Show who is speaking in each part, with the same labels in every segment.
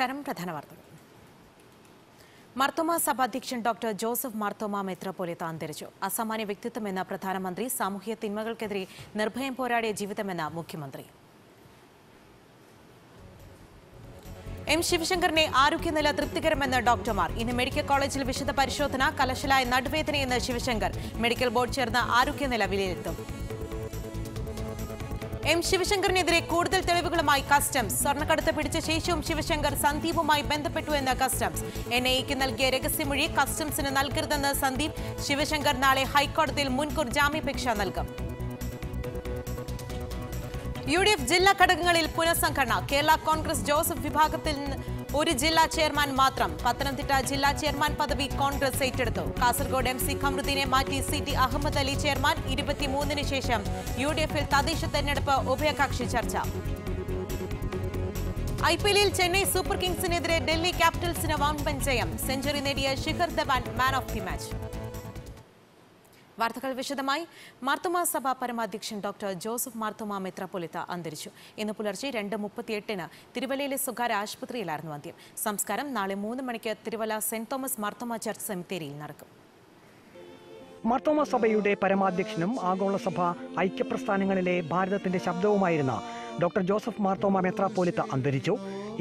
Speaker 1: നമസ്കാരം പ്രധാന വാർത്തകൾ മർത്തോമ സഭാധ്യക്ഷൻ ഡോക്ടർ ജോസഫ് മർത്തോമ മെത്രോപൊലിത്ത അന്തരിച്ചു അസാമാന്യ വ്യക്തിത്വമെന്ന പ്രധാനമന്ത്രി സാമൂഹ്യ തിന്മകൾക്കെതിരെ നിർഭയം പോരാടിയ ജീവിതമെന്ന മുഖ്യമന്ത്രി എം ശിവശങ്കറിനെ ആരോഗ്യനില തൃപ്തികരമെന്ന് ഡോക്ടർമാർ ഇന്ന് മെഡിക്കൽ കോളേജിൽ വിശദ പരിശോധന കലശലായ നടുവേദനയെന്ന് ശിവശങ്കർ മെഡിക്കൽ ബോർഡ് ചേർന്ന് ആരോഗ്യനില വിലയിരുത്തും എം ശിവശങ്കറിനെതിരെ കൂടുതൽ തെളിവുകളുമായി കസ്റ്റംസ് സ്വർണ്ണക്കടത്ത് പിടിച്ച ശേഷവും ശിവശങ്കർ സന്ദീപുമായി ബന്ധപ്പെട്ടു എന്ന കസ്റ്റംസ് എൻ ഐക്ക് നൽകിയ രഹസ്യമൊഴി കസ്റ്റംസിന് നൽകരുതെന്ന് സന്ദീപ് ശിവശങ്കർ നാളെ ഹൈക്കോടതിയിൽ മുൻകൂർ ജാമ്യപേക്ഷ നൽകും യു ഡി എഫ് ജില്ലാ ഘടകങ്ങളിൽ പുനഃസംഘടന കേരള കോൺഗ്രസ് ജോസഫ് വിഭാഗത്തിൽ ഒരു ജില്ലാ ചെയർമാൻ മാത്രം പത്തനംതിട്ട ജില്ലാ ചെയർമാൻ പദവി കോൺഗ്രസ് ഏറ്റെടുത്തു കാസർഗോഡ് എം സി ഖമറുദ്ദീനെ മാറ്റി C T Ahammad Ali chairman ഇരുപത്തിമൂന്നിന് ശേഷം യു ഡി എഫിൽ തദ്ദേശ തെരഞ്ഞെടുപ്പ് ഉഭയകക്ഷി ചർച്ച ഐ പി എല്ലിൽ ചെന്നൈ സൂപ്പർ കിങ്സിനെതിരെ ഡൽഹി ക്യാപിറ്റൽസിന് വമ്പൻ ജയം സെഞ്ചുറി നേടിയ Shikhar Dhawan man of the match വാർത്തകൾ വിശദമായി മാർത്തോമാ സഭ പരമാധ്യക്ഷൻ ഡോക്ടർ ജോസഫ് മാർത്തോമാ മെത്രാപ്പൊലിത്ത അന്തരിച്ചു ഇന്ന് പുലർച്ചെ രണ്ട് മുപ്പത്തിയെട്ടിന് തിരുവല്ലയിലെ സ്വകാര്യ ആശുപത്രിയിലായിരുന്നു അന്ത്യം സംസ്കാരം നാളെ മൂന്ന് മണിക്ക് Thiruvalla saint Thomas Marthoma church സെമിത്തേരിയിൽ നടക്കും
Speaker 2: മാർത്തോമ സഭയുടെ പരമാധ്യക്ഷനും ആഗോള സഭ ഐക്യപ്രസ്ഥാനങ്ങളിലെ ഭാരതത്തിന്റെ ശബ്ദവുമായിരുന്ന ഡോക്ടർ ജോസഫ് മാർത്തോമ മെത്രാപ്പോലിത്ത അന്തരിച്ചു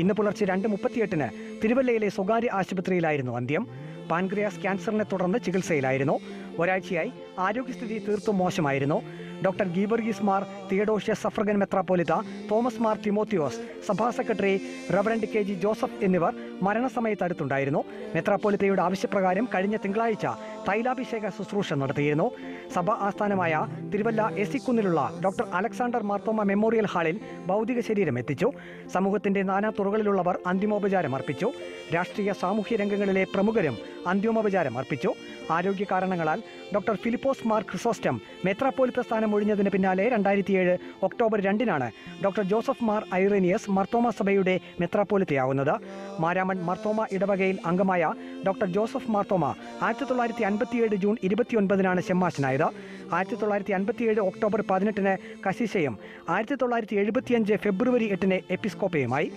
Speaker 2: ഇന്ന് പുലർച്ചെ രണ്ട് മുപ്പത്തിയെട്ടിന് തിരുവല്ലയിലെ സ്വകാര്യ ആശുപത്രിയിലായിരുന്നു അന്ത്യം പാൻക്രിയാസ് ക്യാൻസറിനെ തുടർന്ന് ചികിത്സയിലായിരുന്നു ഒരാഴ്ചയായി ആരോഗ്യസ്ഥിതി തീർത്തും മോശമായിരുന്നു ഡോക്ടർ ഗീബർഗീസ് മാർ തിയഡോഷ്യ സഫ്രഗൻ മെത്രാപോലിത തോമസ് മാർ തിമോത്തിയോസ് സഭാ secretary reverend K G Joseph എന്നിവർ മരണസമയത്ത് അടുത്തുണ്ടായിരുന്നു മെത്രാപോലിത്തയുടെ ആവശ്യപ്രകാരം കഴിഞ്ഞ തിങ്കളാഴ്ച തൈലാഭിഷേക ശുശ്രൂഷ നടത്തിയിരുന്നു സഭാ ആസ്ഥാനമായ തിരുവല്ല കുന്നിലുള്ള ഡോക്ടർ അലക്സാണ്ടർ മാർത്തോമ മെമ്മോറിയൽ ഹാളിൽ ഭൗതിക ശരീരം എത്തിച്ചു സമൂഹത്തിന്റെ നാനാ തുറകളിലുള്ളവർ അന്തിമോപചാരം അർപ്പിച്ചു രാഷ്ട്രീയ സാമൂഹ്യ രംഗങ്ങളിലെ പ്രമുഖരും അന്തിമോപചാരം അർപ്പിച്ചു ആരോഗ്യ കാരണങ്ങളാൽ ഡോക്ടർ ഫിലിപ്പോസ് മാർ ക്രിസോസ്റ്റം മെത്രാപ്പോലിത്ത സ്ഥാനം ഒഴിഞ്ഞതിന് പിന്നാലെ ഏഴ് ഒക്ടോബർ രണ്ടിനാണ് doctor Joseph Mar Irenaeus Marthoma സഭയുടെ മെത്രാപ്പോലിത്തയാവുന്നത് മാരാമൺ മർത്തോമ ഇടവകയിൽ അംഗമായ ഡോക്ടർ ജോസഫ് മാർത്തോമ ആയിരത്തി തൊള്ളായിരത്തി അൻപത്തിയേഴ് ജൂൺ ഇരുപത്തിയൊൻപതിനാണ് ഷെമ്മാശനായത് ആയിരത്തി തൊള്ളായിരത്തി അൻപത്തിയേഴ് ഒക്ടോബർ പതിനെട്ടിന് കശീശയും ആയിരത്തി തൊള്ളായിരത്തി എഴുപത്തിയഞ്ച് ഫെബ്രുവരി എട്ടിന് എപ്പിസ്കോപ്പയുമായി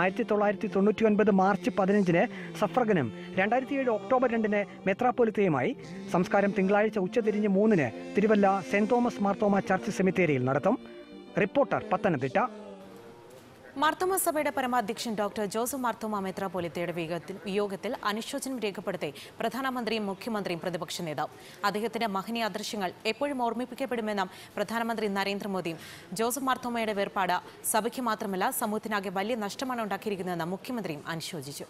Speaker 2: ആയിരത്തി തൊള്ളായിരത്തി തൊണ്ണൂറ്റി ഒൻപത് മാർച്ച് പതിനഞ്ചിന് സഫ്രഗനും രണ്ടായിരത്തി ഏഴ് ഒക്ടോബർ രണ്ടിന് മെത്രാപ്പൊലിത്തയുമായി സംസ്കാരം തിങ്കളാഴ്ച ഉച്ചതിരിഞ്ഞ് മൂന്നിന് Thiruvalla saint Thomas Marthoma church സെമിത്തേരിയിൽ നടത്തും റിപ്പോർട്ടർ പത്തനംതിട്ട
Speaker 1: മാർത്തോമ സഭയുടെ പരമാധ്യക്ഷൻ ഡോക്ടർ ജോസഫ് മാർത്തോമ മെത്രാപോലിത്തയുടെ വിയോഗത്തിൽ അനുശോചനം രേഖപ്പെടുത്തി പ്രധാനമന്ത്രിയും മുഖ്യമന്ത്രിയും പ്രതിപക്ഷ നേതാവ് അദ്ദേഹത്തിന്റെ മഹനീയ ആദർശങ്ങൾ എപ്പോഴും ഓർമ്മിപ്പിക്കപ്പെടുമെന്നും പ്രധാനമന്ത്രി നരേന്ദ്രമോദിയും ജോസഫ് മാർത്തോമയുടെ വേർപാട് സഭയ്ക്ക് മാത്രമല്ല സമൂഹത്തിനാകെ വലിയ നഷ്ടമാണ് ഉണ്ടാക്കിയിരിക്കുന്നതെന്ന് മുഖ്യമന്ത്രിയും അനുശോചിച്ചു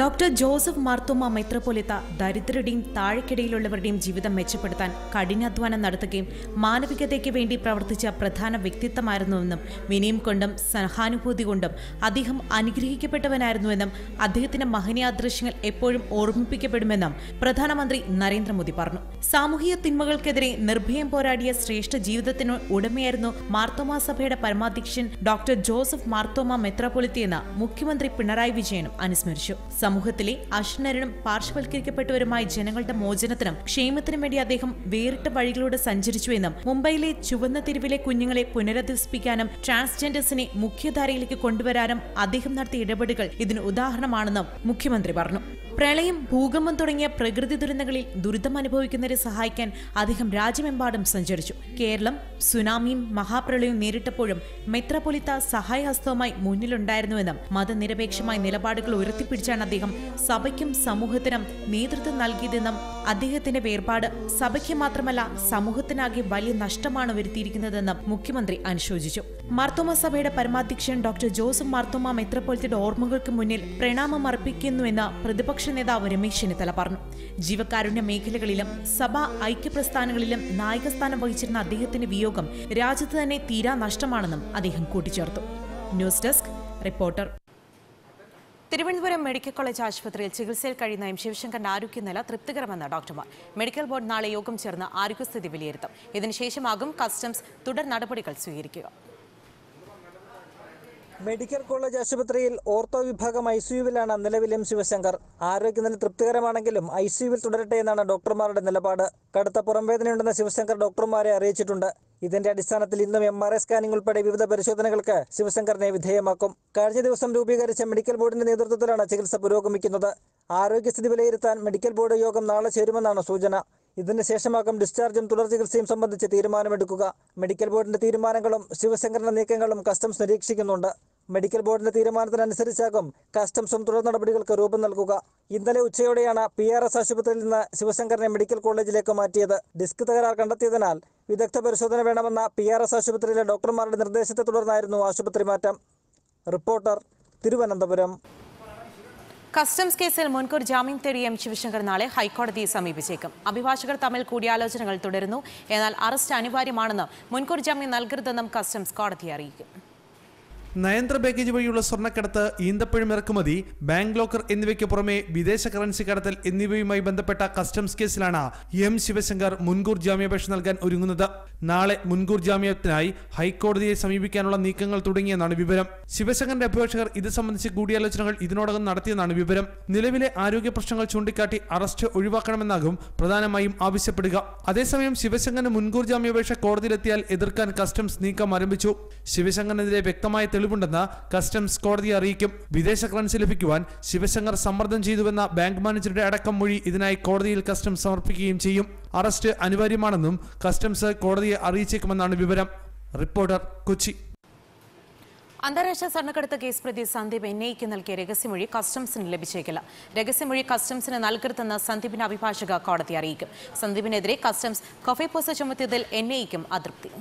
Speaker 1: ഡോക്ടർ ജോസഫ് മാർത്തോമ മെത്രപോലിത്ത ദരിദ്രരുടെയും താഴെക്കിടയിലുള്ളവരുടെയും ജീവിതം മെച്ചപ്പെടുത്താൻ കഠിനാധ്വാനം നടത്തുകയും മാനവികതയ്ക്ക് വേണ്ടി പ്രവർത്തിച്ച പ്രധാന വ്യക്തിത്വമായിരുന്നുവെന്നും വിനയം കൊണ്ടും സഹാനുഭൂതി കൊണ്ടും അദ്ദേഹം അനുഗ്രഹിക്കപ്പെട്ടവനായിരുന്നുവെന്നും അദ്ദേഹത്തിന്റെ മഹനീയാദൃശ്യങ്ങൾ എപ്പോഴും ഓർമ്മിപ്പിക്കപ്പെടുമെന്നും പ്രധാനമന്ത്രി നരേന്ദ്രമോദി പറഞ്ഞു സാമൂഹിക തിന്മകൾക്കെതിരെ നിർഭയം പോരാടിയ ശ്രേഷ്ഠ ജീവിതത്തിന് ഉടമയായിരുന്നു മാർത്തോമ സഭയുടെ പരമാധ്യക്ഷൻ ഡോക്ടർ ജോസഫ് മാർത്തോമ മെത്രാപൊലിത്തിയെന്ന് മുഖ്യമന്ത്രി പിണറായി വിജയനും അനുസ്മരിച്ചു സമൂഹത്തിലെ അശ്നരനും പാർശ്വവൽക്കരിക്കപ്പെട്ടവരുമായ ജനങ്ങളുടെ മോചനത്തിനും ക്ഷേമത്തിനും വേണ്ടി അദ്ദേഹം വേറിട്ട വഴികളോട് സഞ്ചരിച്ചുവെന്നും മുംബൈയിലെ ചുവന്ന തെരുവിലെ കുഞ്ഞുങ്ങളെ പുനരധിവസിപ്പിക്കാനും ട്രാൻസ്ജെൻഡേഴ്സിനെ മുഖ്യധാരയിലേക്ക് കൊണ്ടുവരാനും അദ്ദേഹം നടത്തിയ ഇടപെടലുകൾ ഇതിന് ഉദാഹരണമാണെന്നും മുഖ്യമന്ത്രി പറഞ്ഞു പ്രളയം ഭൂകമ്പം തുടങ്ങിയ പ്രകൃതി ദുരന്തങ്ങളിൽ ദുരിതം അനുഭവിക്കുന്നവരെ സഹായിക്കാൻ അദ്ദേഹം രാജ്യമെമ്പാടും സഞ്ചരിച്ചു കേരളം സുനാമിയും മഹാപ്രളയവും നേരിട്ടപ്പോഴും മെത്രപൊലിത്ത സഹായഹസ്തവുമായി മുന്നിലുണ്ടായിരുന്നുവെന്നും മതനിരപേക്ഷമായ നിലപാടുകൾ ഉയർത്തിപ്പിടിച്ചാണ് അദ്ദേഹം സഭയ്ക്കും സമൂഹത്തിനും നേതൃത്വം നൽകിയതെന്നും അദ്ദേഹത്തിന്റെ വേർപാട് സഭയ്ക്ക് മാത്രമല്ല സമൂഹത്തിനാകെ വലിയ നഷ്ടമാണ് വരുത്തിയിരിക്കുന്നതെന്നും മുഖ്യമന്ത്രി അനുശോചിച്ചു മാർത്തോമ സഭയുടെ പരമാധ്യക്ഷൻ ഡോക്ടർ ജോസഫ് മാർത്തോമ മെത്രപൊലിത്തയുടെ ഓർമ്മകൾക്ക് മുന്നിൽ പ്രണാമം അർപ്പിക്കുന്നുവെന്ന് പ്രതിപക്ഷ പ്രതിപക്ഷ നേതാവ് രമേശ് ചെന്നിത്തല പറഞ്ഞു ജീവകാരുണ്യ മേഖലകളിലും സഭാ ഐക്യപ്രസ്ഥാനങ്ങളിലും നായകസ്ഥാനം വഹിച്ചിരുന്ന അദ്ദേഹത്തിന്റെ വിയോഗം രാജ്യത്ത് തന്നെ തീരാ നഷ്ടമാണെന്നും അദ്ദേഹം കൂട്ടിച്ചേർത്തു news desk reporter Thiruvananthapuram medical college ആശുപത്രിയിൽ ചികിത്സയിൽ കഴിയുന്ന എം ശിവശങ്കറിന്റെ ആരോഗ്യനില തൃപ്തികരമെന്ന് ഡോക്ടർമാർ മെഡിക്കൽ ബോർഡ് നാളെ യോഗം ചേർന്ന് ആരോഗ്യസ്ഥിതി വിലയിരുത്തും ഇതിനുശേഷമാകും കസ്റ്റംസ് തുടർ നടപടികൾ സ്വീകരിക്കുക
Speaker 3: മെഡിക്കൽ കോളേജ് ആശുപത്രിയിൽ ഓർത്തോ വിഭാഗം ഐ സിയുവിലാണ് നിലവിൽ ശിവശങ്കർ ആരോഗ്യനില തൃപ്തികരമാണെങ്കിലും ഐ സിയുവിൽ തുടരട്ടെ എന്നാണ് ഡോക്ടർമാരുടെ നിലപാട് കടുത്ത പുറംവേദനയുണ്ടെന്ന് ശിവശങ്കർ ഡോക്ടർമാരെ അറിയിച്ചിട്ടുണ്ട് ഇതിന്റെ അടിസ്ഥാനത്തിൽ ഇന്നും എം ആർ ഐ സ്കാനിംഗ് ഉൾപ്പെടെ വിവിധ പരിശോധനകൾക്ക് ശിവശങ്കറിനെ വിധേയമാക്കും കഴിഞ്ഞ ദിവസം രൂപീകരിച്ച മെഡിക്കൽ ബോർഡിന്റെ നേതൃത്വത്തിലാണ് ചികിത്സ പുരോഗമിക്കുന്നത് ആരോഗ്യസ്ഥിതി വിലയിരുത്താൻ മെഡിക്കൽ ബോർഡ് യോഗം നാളെ ചേരുമെന്നാണ് സൂചന ഇതിനുശേഷമാകും ശേഷമാകും ഡിസ്ചാർജും തുടർ ചികിത്സയും സംബന്ധിച്ച് തീരുമാനമെടുക്കുക മെഡിക്കൽ ബോർഡിന്റെ തീരുമാനങ്ങളും ശിവശങ്കറിന്റെ നീക്കങ്ങളും കസ്റ്റംസ് നിരീക്ഷിക്കുന്നുണ്ട് മെഡിക്കൽ ബോർഡിന്റെ തീരുമാനത്തിനനുസരിച്ചാകും കസ്റ്റംസും തുടർ നടപടികൾക്ക് രൂപം നൽകുക ഇന്നലെ ഉച്ചയോടെയാണ് പി ആർ എസ് ആശുപത്രിയിൽ നിന്ന് ശിവശങ്കറിനെ മെഡിക്കൽ കോളേജിലേക്ക് മാറ്റിയത് ഡിസ്ക് തകരാർ കണ്ടെത്തിയതിനാൽ വിദഗ്ധ പരിശോധന വേണമെന്ന പി ആർ എസ് ആശുപത്രിയിലെ ഡോക്ടർമാരുടെ നിർദ്ദേശത്തെ തുടർന്നായിരുന്നു ആശുപത്രി മാറ്റം റിപ്പോർട്ടർ തിരുവനന്തപുരം
Speaker 1: കസ്റ്റംസ് കേസിൽ മുൻകൂർ ജാമ്യം തേടിയ എം ശിവശങ്കർ നാളെ ഹൈക്കോടതിയെ സമീപിച്ചേക്കും അഭിഭാഷകർ തമ്മിൽ കൂടിയാലോചനകൾ തുടരുന്നു എന്നാൽ അറസ്റ്റ് അനിവാര്യമാണെന്നും മുൻകൂർ ജാമ്യം നൽകരുതെന്നും കസ്റ്റംസ് കോടതിയെ അറിയിക്കും
Speaker 4: നയന്ത്ര ബാഗേജ് വഴിയുള്ള സ്വർണ്ണക്കടത്ത് ഈന്തപ്പഴം ഇറക്കുമതി ബാങ്ക് ലോക്കർ എന്നിവയ്ക്ക് പുറമെ വിദേശ കറൻസി കടത്തൽ എന്നിവയുമായി ബന്ധപ്പെട്ട കസ്റ്റംസ് കേസിലാണ് എം ശിവശങ്കർ മുൻകൂർ ജാമ്യാപേക്ഷ നൽകാൻ ഒരുങ്ങുന്നത് നാളെ മുൻകൂർ ജാമ്യത്തിനായി ഹൈക്കോടതിയെ സമീപിക്കാനുള്ള നീക്കങ്ങൾ തുടങ്ങിയെന്നാണ് വിവരം ശിവശങ്കറിന്റെ അഭിഭാഷകർ ഇത് സംബന്ധിച്ച് കൂടിയാലോചനകൾ ഇതിനോടകം നടത്തിയെന്നാണ് വിവരം നിലവിലെ ആരോഗ്യ പ്രശ്നങ്ങൾ ചൂണ്ടിക്കാട്ടി അറസ്റ്റ് ഒഴിവാക്കണമെന്നാകും പ്രധാനമായും ആവശ്യപ്പെടുക അതേസമയം ശിവശങ്കറിന് മുൻകൂർ ജാമ്യാപേക്ഷ കോടതിയിലെത്തിയാൽ എതിർക്കാൻ കസ്റ്റംസ് നീക്കം ആരംഭിച്ചു ശിവശങ്കറിനെതിരെ വ്യക്തമായ തെളിവുണ്ടെന്ന് കസ്റ്റംസ് കോടതിയെ അറിയിക്കും വിദേശ കറൻസി ലഭിക്കുവാൻ ശിവശങ്കർ സമ്മർദ്ദം ചെയ്തുവെന്ന ബാങ്ക് മാനേജറുടെ അടക്കം മൊഴി ഇതിനായി കോടതിയിൽ കസ്റ്റംസ് സമർപ്പിക്കുകയും ചെയ്യും അറസ്റ്റ് അനിവാര്യമാണെന്നും കസ്റ്റംസ് കോടതിയെ അറിയിച്ചേക്കുമെന്നാണ് വിവരം റിപ്പോർട്ടർ കൊച്ചി
Speaker 1: അന്താരാഷ്ട്ര സ്വർണ്ണക്കടത്ത് കേസ് പ്രതി സന്ദീപ് എൻ നൽകിയ രഹസ്യമൊഴി കസ്റ്റംസിന് ലഭിച്ചേക്കില്ല രഹസ്യമൊഴി കസ്റ്റംസിന് നൽകരുതെന്ന് സന്ദീപിന്റെ അഭിഭാഷക കോടതി അറിയിക്കും സന്ദീപിനെതിരെ കസ്റ്റംസ് കൊഫൈപ്പോസ് ചുമത്തിയതിൽ എൻഐക്കും ഐക്കും അതൃപ്തി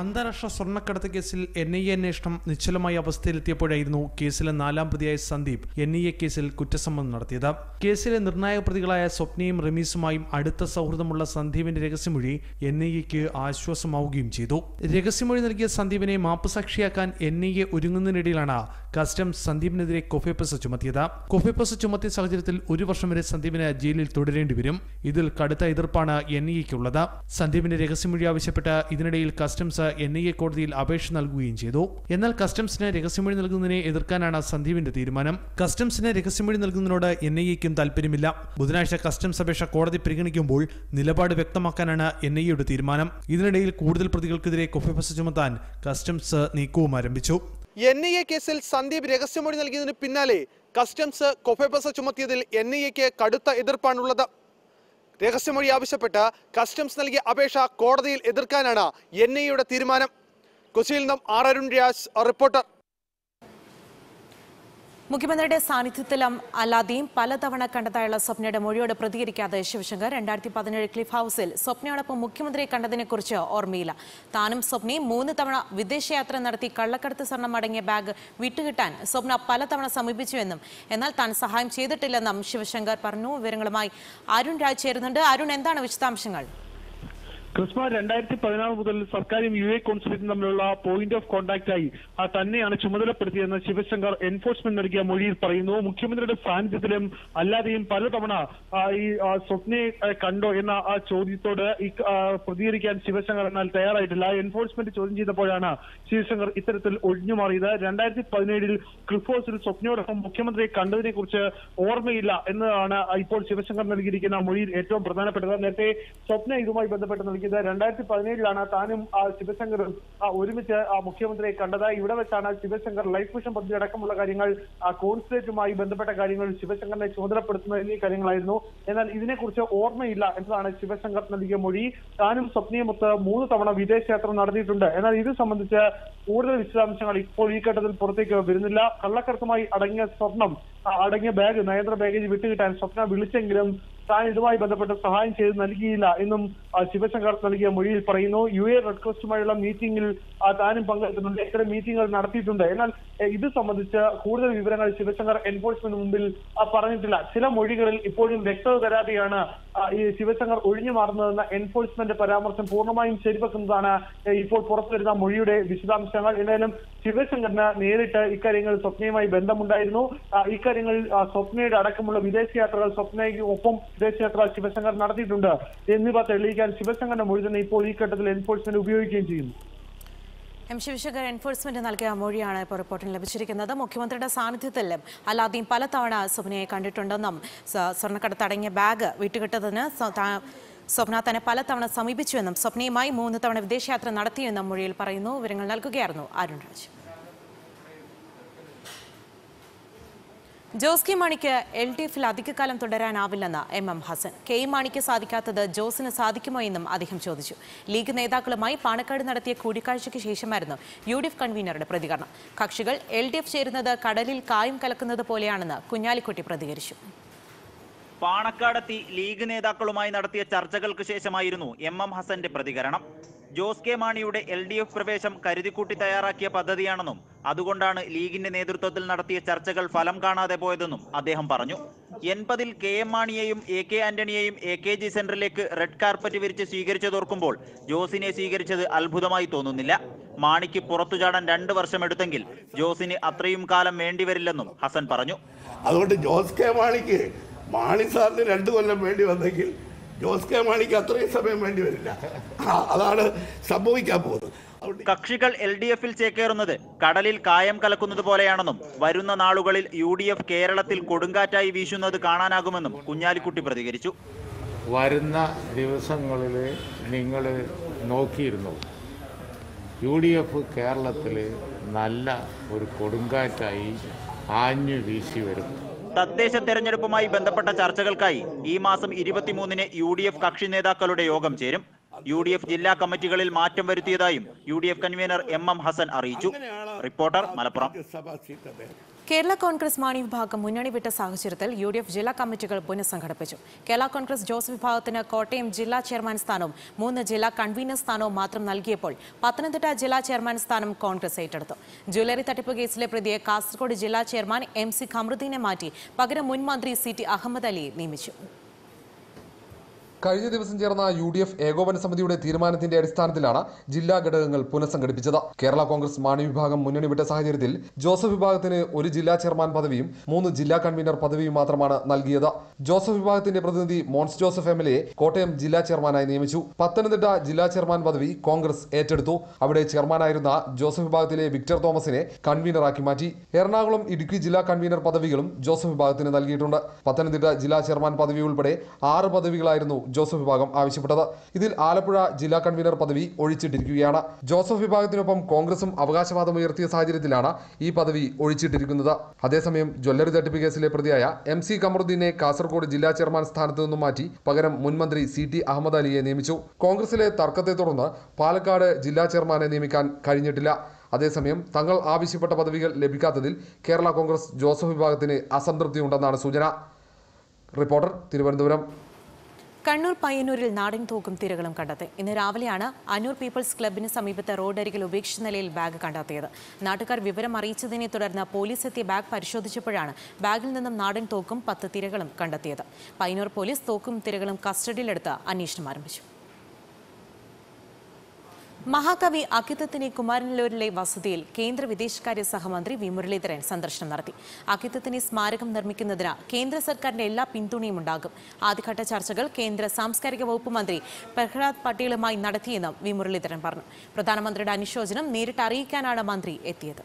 Speaker 4: അന്താരാഷ്ട്ര സ്വർണ്ണക്കടത്ത് കേസിൽ എൻ ഐ എ അന്വേഷണം നിശ്ചലമായ അവസ്ഥയിലെത്തിയപ്പോഴായിരുന്നു കേസിലെ നാലാം പ്രതിയായ സന്ദീപ് എൻ ഐ എ കേസിൽ കുറ്റസമ്മതം നടത്തിയത് കേസിലെ നിർണായക പ്രതികളായ സ്വപ്നയും റമീസുമായും അടുത്ത സൗഹൃദമുള്ള സന്ദീപിന്റെ രഹസ്യമൊഴി എൻ ഐ എക്ക് ആശ്വാസമാവുകയും ചെയ്തു രഹസ്യമൊഴി നൽകിയ സന്ദീപിനെ സാക്ഷിയാക്കാൻ എൻ ഐ എ ഒരുങ്ങുന്നതിനിടയിലാണ് കസ്റ്റംസ് സന്ദീപിനെതിരെ കൊഫേപ്പസ് ചുമത്തിയത് കൊഫേപ്പസ് ചുമത്തിയ സാഹചര്യത്തിൽ ഒരു വർഷം വരെ സന്ദീപിനെ ജയിലിൽ തുടരേണ്ടി വരും ഇതിൽ കടുത്ത എതിർപ്പാണ് എൻ ഐ എക്കുള്ളത് സന്ദീപിന്റെ രഹസ്യമൊഴി ആവശ്യപ്പെട്ട് ഇതിനിടയിൽ കസ്റ്റംസ് എൻ ഐ എ കോടതിയിൽ അപേക്ഷ നൽകുകയും ചെയ്തു എന്നാൽ കസ്റ്റംസിന് രഹസ്യമൊഴി നൽകുന്നതിനെ എതിർക്കാനാണ് സന്ദീപിന്റെ തീരുമാനം കസ്റ്റംസിന് രഹസ്യമൊഴി നൽകുന്നതിനോട് എൻ ഐ എക്കും താല്പര്യമില്ല ബുധനാഴ്ച കസ്റ്റംസ് അപേക്ഷ കോടതി പരിഗണിക്കുമ്പോൾ നിലപാട് വ്യക്തമാക്കാനാണ് എൻ ഐ എയുടെ തീരുമാനം ഇതിനിടയിൽ കൂടുതൽ പ്രതികൾക്കെതിരെ കൊഫിഫസ് ചുമത്താൻ കസ്റ്റംസ് നീക്കവും ആരംഭിച്ചു എൻ ഐ എ കേസിൽ സന്ദീപ് രഹസ്യമൊഴി നൽകിയതിന് പിന്നാലെ കസ്റ്റംസ് കൊഫേബസ ചുമത്തിയതിൽ എൻ ഐ എക്ക് കടുത്ത എതിർപ്പാണുള്ളത് രഹസ്യമൊഴി ആവശ്യപ്പെട്ട് കസ്റ്റംസ് നൽകിയ അപേക്ഷ കോടതിയിൽ എതിർക്കാനാണ് എൻ ഐയുടെ തീരുമാനം കൊച്ചിയിൽ നിന്നും ആർ അരുൺ രാജ് റിപ്പോർട്ടർ
Speaker 1: മുഖ്യമന്ത്രിയുടെ സാന്നിധ്യത്തിലും അല്ലാതെയും പലതവണ കണ്ടതായുള്ള സ്വപ്നയുടെ മൊഴിയോട് പ്രതികരിക്കാതെ ശിവശങ്കർ രണ്ടായിരത്തി പതിനേഴ് ക്ലിഫ് ഹൌസിൽ സ്വപ്നയോടൊപ്പം മുഖ്യമന്ത്രിയെ കണ്ടതിനെക്കുറിച്ച് ഓർമ്മയില്ല താനും സ്വപ്നയും മൂന്ന് തവണ വിദേശയാത്ര നടത്തി കള്ളക്കടത്ത് സ്വർണം അടങ്ങിയ ബാഗ് വിട്ടുകിട്ടാൻ സ്വപ്ന പലതവണ സമീപിച്ചുവെന്നും എന്നാൽ താൻ സഹായം ചെയ്തിട്ടില്ലെന്നും ശിവശങ്കർ പറഞ്ഞു വിവരങ്ങളുമായി അരുൺ രാജ് ചേരുന്നുണ്ട് അരുൺ എന്താണ് വിശദാംശങ്ങൾ
Speaker 5: ക്രിസ്മ രണ്ടായിരത്തി പതിനാറ് മുതൽ സർക്കാരും യു എ കോൺസുലേറ്റും തമ്മിലുള്ള പോയിന്റ് ഓഫ് കോൺടാക്റ്റായി തന്നെയാണ് ചുമതലപ്പെടുത്തിയെന്ന് ശിവശങ്കർ എൻഫോഴ്സ്മെന്റ് നൽകിയ മൊഴിയിൽ പറയുന്നു മുഖ്യമന്ത്രിയുടെ സാന്നിധ്യത്തിലും അല്ലാതെയും പലതവണ ഈ സ്വപ്നയെ കണ്ടോ എന്ന ആ ചോദ്യത്തോട് പ്രതികരിക്കാൻ ശിവശങ്കർ എന്നാൽ തയ്യാറായിട്ടില്ല എൻഫോഴ്സ്മെന്റ് ചോദ്യം ചെയ്തപ്പോഴാണ് ശിവശങ്കർ ഇത്തരത്തിൽ ഒഴിഞ്ഞു മാറിയത് രണ്ടായിരത്തി പതിനേഴിൽ ക്രിഫോഴ്സിൽ സ്വപ്നയോടൊപ്പം മുഖ്യമന്ത്രിയെ കണ്ടതിനെ കുറിച്ച് ഓർമ്മയില്ല എന്നതാണ് ഇപ്പോൾ ശിവശങ്കർ നൽകിയിരിക്കുന്ന മൊഴിയിൽ ഏറ്റവും പ്രധാനപ്പെട്ടത് നേരത്തെ സ്വപ്ന ഇതുമായി ബന്ധപ്പെട്ട് നൽകി ആരോപിക്കുന്നത് രണ്ടായിരത്തി പതിനേഴിലാണ് താനും ശിവശങ്കറും ഒരുമിച്ച് മുഖ്യമന്ത്രിയെ കണ്ടതായി ഇവിടെ വെച്ചാണ് ശിവശങ്കർ ലൈഫ് മിഷൻ പദ്ധതി അടക്കമുള്ള കാര്യങ്ങൾ കോൺസുലേറ്റുമായി ബന്ധപ്പെട്ട കാര്യങ്ങൾ ശിവശങ്കറിനെ ചുമതലപ്പെടുത്തുന്ന എന്നീ കാര്യങ്ങളായിരുന്നു എന്നാൽ ഇതിനെക്കുറിച്ച് ഓർമ്മയില്ല എന്നതാണ് ശിവശങ്കർ നൽകിയ മൊഴി താനും സ്വപ്നിയമൊത്ത് മൂന്ന് തവണ വിദേശയാത്ര നടത്തിയിട്ടുണ്ട് എന്നാൽ ഇത് സംബന്ധിച്ച് കൂടുതൽ വിശദാംശങ്ങൾ ഇപ്പോൾ ഈ ഘട്ടത്തിൽ പുറത്തേക്ക് വരുന്നില്ല കള്ളക്കടത്തുമായി അടങ്ങിയ സ്വർണം അടങ്ങിയ ബാഗ് നയന്ത്ര ബാഗേജ് വിട്ടുകിട്ടാൻ സ്വപ്ന വിളിച്ചെങ്കിലും താൻ ഇതുമായി ബന്ധപ്പെട്ട് സഹായം ചെയ്ത് നൽകിയില്ല എന്നും ശിവശങ്കർ നൽകിയ മൊഴിയിൽ പറയുന്നു യു എ റെഡ് ക്രോസുമായുള്ള മീറ്റിംഗിൽ താനും പങ്കെടുത്തിട്ടുണ്ട് ഇത്തരം മീറ്റിംഗുകൾ നടത്തിയിട്ടുണ്ട് എന്നാൽ ഇത് സംബന്ധിച്ച് കൂടുതൽ വിവരങ്ങൾ ശിവശങ്കർ എൻഫോഴ്സ്മെന്റ് മുമ്പിൽ പറഞ്ഞിട്ടില്ല ചില മൊഴികളിൽ ഇപ്പോഴും വ്യക്തത തരാതെയാണ് ഈ ശിവശങ്കർ ഒഴിഞ്ഞു മാറുന്നതെന്ന എൻഫോഴ്സ്മെന്റ് പരാമർശം പൂർണ്ണമായും ശരിവെക്കുന്നതാണ് ഇപ്പോൾ പുറത്തുവരുന്ന മൊഴിയുടെ വിശദാംശങ്ങൾ എന്തായാലും ശിവശങ്കറിന് നേരിട്ട് ഇക്കാര്യങ്ങൾ സ്വപ്നയുമായി ബന്ധമുണ്ടായിരുന്നു ഇക്കാര്യങ്ങളിൽ സ്വപ്നയുടെ അടക്കമുള്ള വിദേശയാത്രകൾ സ്വപ്നയ്ക്ക് ഒപ്പം ദേശയാത്ര ശിവശങ്കർ നടത്തിയിട്ടുണ്ട് എന്നിവ തെളിയിക്കാൻ ശിവശങ്കറിന്റെ മൊഴി തന്നെ ഇപ്പോൾ ഈ ഘട്ടത്തിൽ എൻഫോഴ്സ്മെന്റ് ഉപയോഗിക്കുകയും ചെയ്യുന്നു
Speaker 1: എം ശിവശങ്കർ എൻഫോഴ്സ്മെന്റ് നൽകിയ മൊഴിയാണ് ഇപ്പോൾ റിപ്പോർട്ടിന് ലഭിച്ചിരിക്കുന്നത് മുഖ്യമന്ത്രിയുടെ സാന്നിധ്യത്തിൽ അല്ലാതെയും പലതവണ സുബിനയെ കണ്ടിട്ടുണ്ടെന്നും സ്വർണ്ണക്കടത്ത് അടങ്ങിയ ബാഗ് വിട്ടുകിട്ടതിന് സ്വപ്ന തന്നെ പലതവണ സമീപിച്ചുവെന്നും സ്വപ്നയുമായി മൂന്ന് തവണ വിദേശയാത്ര നടത്തിയെന്നും മൊഴിയിൽ പറയുന്നു വിവരങ്ങൾ നൽകുകയായിരുന്നു അരുൺ രാജ് ജോസ് കെ മാണിക്ക് എൽ ഡി എഫിൽ അധികകാലം തുടരാനാവില്ലെന്ന് എം എം ഹസൻ കെ മാണിക്ക് സാധിക്കാത്തത് ജോസിന് സാധിക്കുമോ എന്നും അദ്ദേഹം ചോദിച്ചു ലീഗ് നേതാക്കളുമായി പാണക്കാട് നടത്തിയ കൂടിക്കാഴ്ചയ്ക്ക് ശേഷമായിരുന്നു യു ഡി എഫ് കൺവീനറുടെ പ്രതികരണം കക്ഷികൾ എൽ ഡി എഫ് ചേരുന്നത് കടലിൽ കായും കലക്കുന്നത് പോലെയാണെന്ന് കുഞ്ഞാലിക്കുട്ടി പ്രതികരിച്ചു
Speaker 6: പാണക്കാടെത്തി ലീഗ് നേതാക്കളുമായി നടത്തിയ ചർച്ചകൾക്ക് ശേഷമായിരുന്നു എം എം ഹസന്റെ പ്രതികരണം ജോസ് കെ മാണിയുടെ എൽ ഡി എഫ് പ്രവേശം കരുതിക്കൂട്ടി തയ്യാറാക്കിയ പദ്ധതിയാണെന്നും അതുകൊണ്ടാണ് ലീഗിന്റെ നേതൃത്വത്തിൽ നടത്തിയ ചർച്ചകൾ ഫലം കാണാതെ പോയതെന്നും അദ്ദേഹം പറഞ്ഞു എൺപതിൽ കെ എം മാണിയെയും എ കെ ആന്റണിയെയും എ കെ ജി സെന്ററിലേക്ക് റെഡ് കാർപ്പറ്റ് വിരിച്ച് സ്വീകരിച്ചതോർക്കുമ്പോൾ ജോസിനെ സ്വീകരിച്ചത് അത്ഭുതമായി തോന്നുന്നില്ല മാണിക്ക് പുറത്തു ചാടാൻ രണ്ട് വർഷമെടുത്തെങ്കിൽ ജോസിന് അത്രയും കാലം വേണ്ടിവരില്ലെന്നും ഹസൻ പറഞ്ഞു
Speaker 5: അതുകൊണ്ട് ജോസ് കെ മാണിക്ക് മാണി സാറിന് രണ്ട് കൊല്ലം വേണ്ടി വന്നെങ്കിൽ ജോസ് കെ മാണിക്ക് അത്രയും സമയം വേണ്ടി വരില്ല അതാണ് സംഭവിക്കാൻ പോകുന്നത് കക്ഷികൾ
Speaker 6: എൽ ഡി എഫിൽ ചേക്കേറുന്നത് കടലിൽ കായം കലക്കുന്നത് പോലെയാണെന്നും വരുന്ന നാളുകളിൽ യു ഡി എഫ് കേരളത്തിൽ കൊടുങ്കാറ്റായി വീശുന്നത് കാണാനാകുമെന്നും കുഞ്ഞാലിക്കുട്ടി പ്രതികരിച്ചു
Speaker 7: വരുന്ന ദിവസങ്ങളിൽ നിങ്ങൾ നോക്കിയിരുന്നു യു ഡി എഫ് കേരളത്തിൽ നല്ല ഒരു കൊടുങ്കാറ്റായി ആഞ്ഞു വീശി വരും തദ്ദേശ
Speaker 6: തെരഞ്ഞെടുപ്പുമായി ബന്ധപ്പെട്ട ചർച്ചകൾക്കായി ഈ മാസം ഇരുപത്തിമൂന്നിന് യു ഡി എഫ് കക്ഷി നേതാക്കളുടെ യോഗം ചേരും യു ഡി എഫ് ജില്ലാ കമ്മിറ്റികളിൽ മാറ്റം വരുത്തിയതായും U D F convener M M Hasan അറിയിച്ചു റിപ്പോർട്ടർ മലപ്പുറം
Speaker 1: കേരള കോൺഗ്രസ് മാണി വിഭാഗം മുന്നണി വിട്ട സാഹചര്യത്തിൽ യു ഡി എഫ് ജില്ലാ കമ്മിറ്റികൾ പുനഃസംഘടിപ്പിച്ചു കേരള കോൺഗ്രസ് ജോസ് വിഭാഗത്തിന് കോട്ടയം ജില്ലാ ചെയർമാൻ സ്ഥാനവും മൂന്ന് ജില്ലാ കൺവീനർ സ്ഥാനവും മാത്രം നൽകിയപ്പോൾ പത്തനംതിട്ട ജില്ലാ ചെയർമാൻ സ്ഥാനം കോൺഗ്രസ് ഏറ്റെടുത്തു ജ്വല്ലറി തട്ടിപ്പ് കേസിലെ പ്രതിയെ കാസർഗോഡ് ജില്ലാ ചെയർമാൻ എം സി ഖമറുദ്ദീനെ മാറ്റി പകരം മുൻ മന്ത്രി സി ടി അഹമ്മദ് അലിയെ നിയമിച്ചു
Speaker 8: കഴിഞ്ഞ ദിവസം ചേർന്ന യു ഡി എഫ് ഏകോപന സമിതിയുടെ തീരുമാനത്തിന്റെ അടിസ്ഥാനത്തിലാണ് ജില്ലാ ഘടകങ്ങൾ പുനഃസംഘടിപ്പിച്ചത് കേരള കോൺഗ്രസ് മാണി വിഭാഗം മുന്നണി വിട്ട സാഹചര്യത്തിൽ ജോസഫ് വിഭാഗത്തിന് ഒരു ജില്ലാ ചെയർമാൻ പദവിയും മൂന്ന് ജില്ലാ കൺവീനർ പദവിയും മാത്രമാണ് നൽകിയത് ജോസഫ് വിഭാഗത്തിന്റെ പ്രതിനിധി മോൺസ് ജോസഫ് എം കോട്ടയം ജില്ലാ ചെയർമാനായി നിയമിച്ചു പത്തനംതിട്ട ജില്ലാ ചെയർമാൻ പദവി കോൺഗ്രസ് ഏറ്റെടുത്തു അവിടെ ചെയർമാനായിരുന്ന ജോസഫ് വിഭാഗത്തിലെ വിക്ടർ തോമസിനെ കൺവീനറാക്കി മാറ്റി എറണാകുളം ഇടുക്കി ജില്ലാ കൺവീനർ പദവികളും ജോസഫ് വിഭാഗത്തിന് നൽകിയിട്ടുണ്ട് പത്തനംതിട്ട ജില്ലാ ചെയർമാൻ പദവി ഉൾപ്പെടെ ആറ് പദവികളായിരുന്നു ജോസഫ് വിഭാഗം ആവശ്യപ്പെട്ടത് ഇതിൽ ആലപ്പുഴ ജില്ലാ കൺവീനർ പദവി ഒഴിച്ചിട്ടിരിക്കുകയാണ് ജോസഫ് വിഭാഗത്തിനൊപ്പം കോൺഗ്രസും അവകാശവാദം ഉയർത്തിയ സാഹചര്യത്തിലാണ് ഈ പദവി ഒഴിച്ചിട്ടിരിക്കുന്നത് അതേസമയം ജ്വല്ലറി തട്ടിപ്പ് കേസിലെ പ്രതിയായ എം സി കമറുദ്ദീനെ കാസർഗോഡ് ജില്ലാ ചെയർമാൻ സ്ഥാനത്ത് നിന്നും മാറ്റി പകരം മുൻമന്ത്രി സി ടി അഹമ്മദ് അലിയെ നിയമിച്ചു കോൺഗ്രസിലെ തർക്കത്തെ തുടർന്ന് പാലക്കാട് ജില്ലാ ചെയർമാനെ നിയമിക്കാൻ കഴിഞ്ഞിട്ടില്ല അതേസമയം തങ്ങൾ ആവശ്യപ്പെട്ട പദവികൾ ലഭിക്കാത്തതിൽ കേരള കോൺഗ്രസ് ജോസഫ് വിഭാഗത്തിന് അസംതൃപ്തിയുണ്ടെന്നാണ് സൂചന റിപ്പോർട്ടർ തിരുവനന്തപുരം
Speaker 1: കണ്ണൂർ പയ്യന്നൂരിൽ നാടൻ തോക്കും തിരകളും കണ്ടെത്തി ഇന്ന് രാവിലെയാണ് അനൂർ പീപ്പിൾസ് ക്ലബിന് സമീപത്തെ റോഡരികിൽ ഉപേക്ഷിച്ച നിലയിൽ ബാഗ് കണ്ടെത്തിയത് നാട്ടുകാർ വിവരം അറിയിച്ചതിനെ തുടർന്ന് പോലീസ് എത്തിയ ബാഗ് പരിശോധിച്ചപ്പോഴാണ് ബാഗിൽ നിന്നും നാടൻ തോക്കും പത്ത് തിരകളും കണ്ടെത്തിയത് പയ്യന്നൂർ പോലീസ് തോക്കും തിരകളും കസ്റ്റഡിയിലെടുത്ത് അന്വേഷണം ആരംഭിച്ചു മഹാകവി അക്കിത്തത്തിനെ കുമാരനല്ലൂരിലെ വസതിയിൽ കേന്ദ്ര വിദേശകാര്യ സഹമന്ത്രി വി മുരളീധരൻ സന്ദർശനം നടത്തി അക്കിത്തത്തിനെ സ്മാരകം നിർമ്മിക്കുന്നതിന് കേന്ദ്ര സർക്കാരിന്റെ എല്ലാ പിന്തുണയും ഉണ്ടാകും ആദ്യഘട്ട ചർച്ചകൾ കേന്ദ്ര സാംസ്കാരിക വകുപ്പ് മന്ത്രി പ്രഹ്ലാദ് പട്ടേലുമായി നടത്തിയെന്നും വി മുരളീധരൻ പറഞ്ഞു പ്രധാനമന്ത്രിയുടെ അനുശോചനം നേരിട്ട് അറിയിക്കാനാണ് മന്ത്രി എത്തിയത്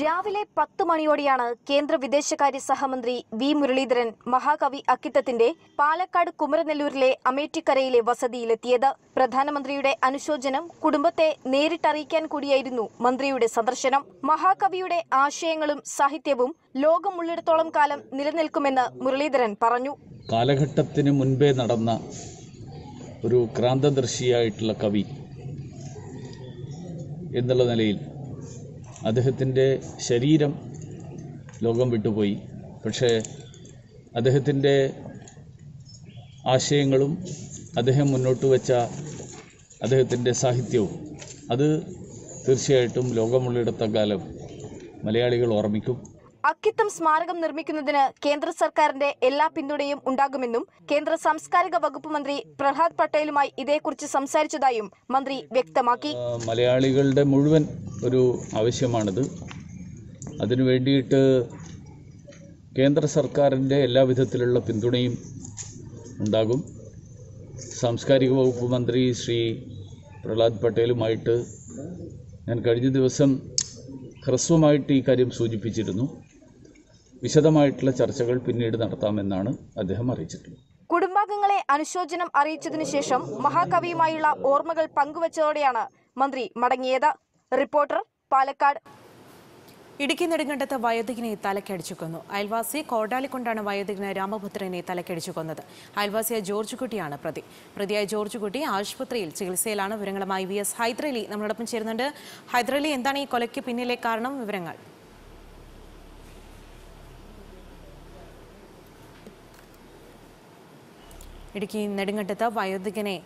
Speaker 9: രാവിലെ പത്ത് മണിയോടെയാണ് കേന്ദ്ര വിദേശകാര്യ സഹമന്ത്രി വി മുരളീധരൻ മഹാകവി അക്കിത്തത്തിന്റെ പാലക്കാട് കുമരനെല്ലൂരിലെ അമേറ്റിക്കരയിലെ വസതിയിലെത്തിയത് പ്രധാനമന്ത്രിയുടെ അനുശോചനം കുടുംബത്തെ നേരിട്ടറിയിക്കാൻ കൂടിയായിരുന്നു മന്ത്രിയുടെ സന്ദർശനം മഹാകവിയുടെ ആശയങ്ങളും സാഹിത്യവും ലോകമുള്ളിടത്തോളം കാലം നിലനിൽക്കുമെന്ന് മുരളീധരൻ പറഞ്ഞു
Speaker 7: കാലഘട്ടത്തിന് മുൻപേ നടന്ന ഒരു ക്രാന്തദർശിയായിട്ടുള്ള കവി എന്നുള്ള നിലയിൽ അദ്ദേഹത്തിൻ്റെ ശരീരം ലോകം വിട്ടുപോയി പക്ഷേ അദ്ദേഹത്തിൻ്റെ ആശയങ്ങളും അദ്ദേഹം മുന്നോട്ട് വെച്ച അദ്ദേഹത്തിൻ്റെ സാഹിത്യവും അത് തീർച്ചയായിട്ടും ലോകമുള്ളിടത്ത കാലം മലയാളികൾ ഓർമ്മിക്കും
Speaker 9: അക്കിത്തം സ്മാരകം നിർമ്മിക്കുന്നതിന് കേന്ദ്ര സർക്കാരിന്റെ എല്ലാ പിന്തുണയും ഉണ്ടാകുമെന്നും കേന്ദ്ര സാംസ്കാരിക വകുപ്പ് മന്ത്രി പ്രഹ്ലാദ് പട്ടേലുമായി ഇതേക്കുറിച്ച് സംസാരിച്ചതായും മന്ത്രി വ്യക്തമാക്കി
Speaker 7: മലയാളികളുടെ മുഴുവൻ ഒരു ആവശ്യമാണിത് അതിനു വേണ്ടിയിട്ട് കേന്ദ്ര സർക്കാരിൻ്റെ എല്ലാവിധത്തിലുള്ള പിന്തുണയും ഉണ്ടാകും സാംസ്കാരിക വകുപ്പ് മന്ത്രി ശ്രീ പ്രഹ്ലാദ് പട്ടേലുമായിട്ട് ഞാൻ കഴിഞ്ഞ ദിവസം ഹ്രസ്വമായിട്ട് ഈ കാര്യം സൂചിപ്പിച്ചിരുന്നു വിശദമായിട്ടുള്ള ചർച്ചകൾ പിന്നീട് നടത്താമെന്നാണ് അദ്ദേഹം അറിയിച്ചിട്ടുള്ളത്
Speaker 9: കുടുംബാംഗങ്ങളെ അനുശോചനം അറിയിച്ചതിനു ശേഷം മഹാകവിയുമായുള്ള ഓർമ്മകൾ പങ്കുവച്ചതോടെയാണ് മന്ത്രി മടങ്ങിയത് റിപ്പോർട്ടർ
Speaker 1: പാലക്കാട് ഇടുക്കി നെടുങ്കണ്ടത്ത് വയോധികനെ തലക്കടിച്ചു കൊന്നു അയൽവാസി കോടാലിക്കൊണ്ടാണ് വയോധികന് രാമപുത്രനെ തലക്കടിച്ചു കൊന്നത് അയൽവാസിയായ ജോർജ് കുട്ടിയാണ് പ്രതി പ്രതിയായ ജോർജ് കുട്ടി ആശുപത്രിയിൽ ചികിത്സയിലാണ് വിവരങ്ങളുമായി വി എസ് ഹൈദ്രലി നമ്മളോടൊപ്പം ചേരുന്നുണ്ട് ഹൈദ്രലി എന്താണ് ഈ കൊലയ്ക്ക് പിന്നിലെ കാരണം വിവരങ്ങൾ ഇടുക്കി നെടുങ്കണ്ടത്ത് വയോധികനെ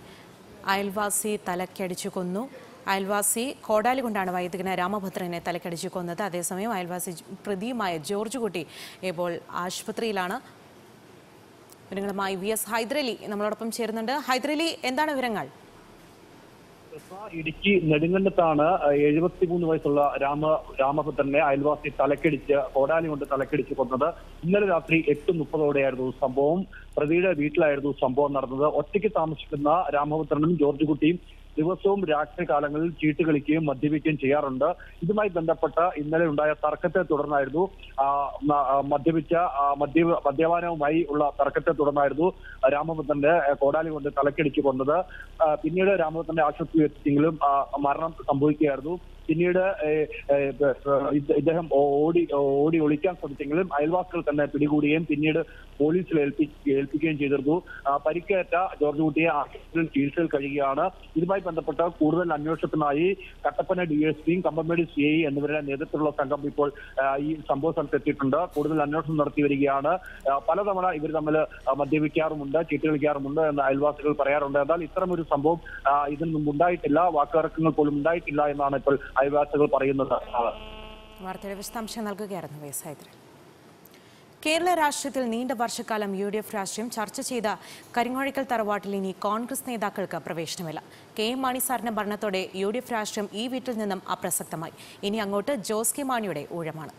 Speaker 1: അയൽവാസി തലക്കടിച്ചു കൊന്നു അയൽവാസി കോടാലി കൊണ്ടാണ് വൈദികന് രാമഭദ്രനെ തലക്കടിച്ചു കൊന്നത് അതേസമയം അയൽവാസി പ്രതിയുമായ ജോർജ് കുട്ടി ഇപ്പോൾ ആശുപത്രിയിലാണ് വിവരങ്ങളുമായി വി എസ് ഹൈദരലി നമ്മളോടൊപ്പം ചേരുന്നുണ്ട് ഹൈദരലി എന്താണ് വിവരങ്ങൾ
Speaker 10: ഇടുക്കി നെടുങ്കണ്ടത്താണ് എഴുപത്തിമൂന്ന് വയസ്സുള്ള രാമ രാമഭദ്രനെ അയൽവാസി തലക്കടിച്ച് കോടാലി കൊണ്ട് തലക്കടിച്ച് കൊന്നത് ഇന്നലെ രാത്രി എട്ട് മുപ്പതോടെയായിരുന്നു സംഭവം പ്രതിയുടെ വീട്ടിലായിരുന്നു സംഭവം നടന്നത് ഒറ്റയ്ക്ക് താമസിക്കുന്ന രാമഭദ്രനും ജോർജ് കുട്ടിയും ദിവസവും രാത്രി കാലങ്ങളിൽ ചീട്ട് കളിക്കുകയും മദ്യപിക്കുകയും ചെയ്യാറുണ്ട് ഇതുമായി ബന്ധപ്പെട്ട ഇന്നലെ ഉണ്ടായ തർക്കത്തെ തുടർന്നായിരുന്നു മദ്യപിച്ച മദ്യ മദ്യപാനവുമായി ഉള്ള തർക്കത്തെ തുടർന്നായിരുന്നു രാമഭദ്രന്റെ കോടാലി കൊണ്ട് തലക്കടിച്ചു കൊന്നത് പിന്നീട് രാമഭദ്രന്റെ ആശുപത്രിയിൽ എത്തിച്ചെങ്കിലും മരണം സംഭവിക്കുകയായിരുന്നു പിന്നീട് ഇദ്ദേഹം ഓടി ഓടി ഒളിക്കാൻ ശ്രമിച്ചെങ്കിലും അയൽവാസികൾ തന്നെ പിടികൂടുകയും പിന്നീട് പോലീസിൽ ഏൽപ്പി ഏൽപ്പിക്കുകയും ചെയ്തിരുന്നു പരിക്കേറ്റ ജോർജ് കുട്ടിയെ ആശുപത്രിയിൽ ചികിത്സയിൽ കഴിയുകയാണ് ഇതുമായി ബന്ധപ്പെട്ട് കൂടുതൽ അന്വേഷണത്തിനായി കട്ടപ്പന ഡിഎസ്പിയും കമ്പംമേട് സി ഐ എന്നിവരുടെ നേതൃത്വത്തിലുള്ള സംഘം ഇപ്പോൾ ഈ സംഭവ സ്ഥലത്ത് എത്തിയിട്ടുണ്ട് കൂടുതൽ അന്വേഷണം നടത്തി വരികയാണ് പലതവണ ഇവർ തമ്മിൽ മദ്യപിക്കാറുമുണ്ട് ചീട്ട് കളിക്കാറുമുണ്ട് എന്ന് അയൽവാസികൾ പറയാറുണ്ട് എന്നാൽ ഇത്തരമൊരു സംഭവം ഇതിന് മുമ്പ് ഉണ്ടായിട്ടില്ല വാക്കറക്കങ്ങൾ പോലും ഉണ്ടായിട്ടില്ല എന്നാണ് ഇപ്പോൾ അയൽവാസികൾ പറയുന്നത്
Speaker 1: വാർത്തയുടെ വിശദാംശം നൽകുകയായിരുന്നു കേരള രാഷ്ട്രീയത്തിൽ നീണ്ട വർഷക്കാലം യു ഡി എഫ് രാഷ്ട്രീയം ചർച്ച ചെയ്ത കരിങ്ങോഴിക്കൽ തറവാട്ടിൽ ഇനി കോൺഗ്രസ് നേതാക്കൾക്ക് പ്രവേശനമില്ല കെ എം മാണി സാറിന്റെ ഭരണത്തോടെ യു ഡി എഫ് രാഷ്ട്രീയം ഈ വീട്ടിൽ നിന്നും അപ്രസക്തമായി ഇനി അങ്ങോട്ട് ജോസ് കെ മാണിയുടെ ഊഴമാണ്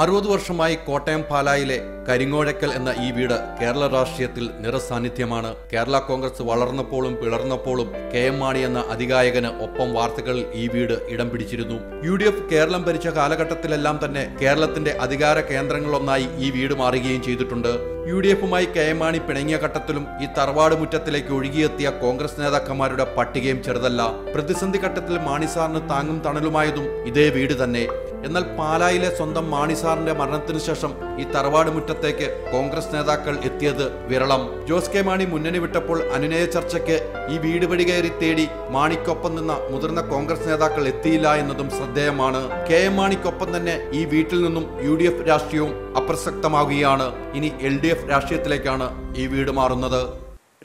Speaker 11: അറുപത് വർഷമായി കോട്ടയം പാലായിലെ കരിങ്ങോഴക്കൽ എന്ന ഈ വീട് കേരള രാഷ്ട്രീയത്തിൽ നിറസാന്നിധ്യമാണ് കേരള കോൺഗ്രസ് വളർന്നപ്പോഴും പിളർന്നപ്പോഴും കെ എം മാണി എന്ന അധികായകന് ഒപ്പം വാർത്തകളിൽ ഈ വീട് ഇടം പിടിച്ചിരുന്നു യു ഡി എഫ് കേരളം ഭരിച്ച കാലഘട്ടത്തിലെല്ലാം തന്നെ കേരളത്തിന്റെ അധികാര കേന്ദ്രങ്ങളൊന്നായി ഈ വീട് മാറുകയും ചെയ്തിട്ടുണ്ട് യു ഡി എഫുമായി കയമാണി പിണങ്ങിയ ഘട്ടത്തിലും ഈ തറവാട് മുറ്റത്തിലേക്ക് ഒഴുകിയെത്തിയ കോൺഗ്രസ് നേതാക്കന്മാരുടെ പട്ടികയും ചെറുതല്ല പ്രതിസന്ധി ഘട്ടത്തിൽ മാണിസാറിന് താങ്ങും തണലുമായതും ഇതേ വീട് തന്നെ എന്നാൽ പാലായിലെ സ്വന്തം മാണിസാറിന്റെ മരണത്തിനു ശേഷം ഈ തറവാട് മുറ്റത്തേക്ക് കോൺഗ്രസ് നേതാക്കൾ എത്തിയത് വിരളം ജോസ് കെ മാണി മുന്നണി വിട്ടപ്പോൾ അനുനയ ചർച്ചയ്ക്ക് ഈ വീട് വഴി കയറി തേടി മാണിക്കൊപ്പം നിന്ന മുതിർന്ന കോൺഗ്രസ് നേതാക്കൾ എത്തിയില്ല എന്നതും ശ്രദ്ധേയമാണ് കെ എം മാണിക്കൊപ്പം തന്നെ ഈ വീട്ടിൽ നിന്നും യു രാഷ്ട്രീയവും അപ്രസക്തമാകുകയാണ് ഇനി എൽ ഡി എഫ് രാഷ്ട്രീയത്തിലേക്കാണ് ഈ വീട് മാറുന്നത്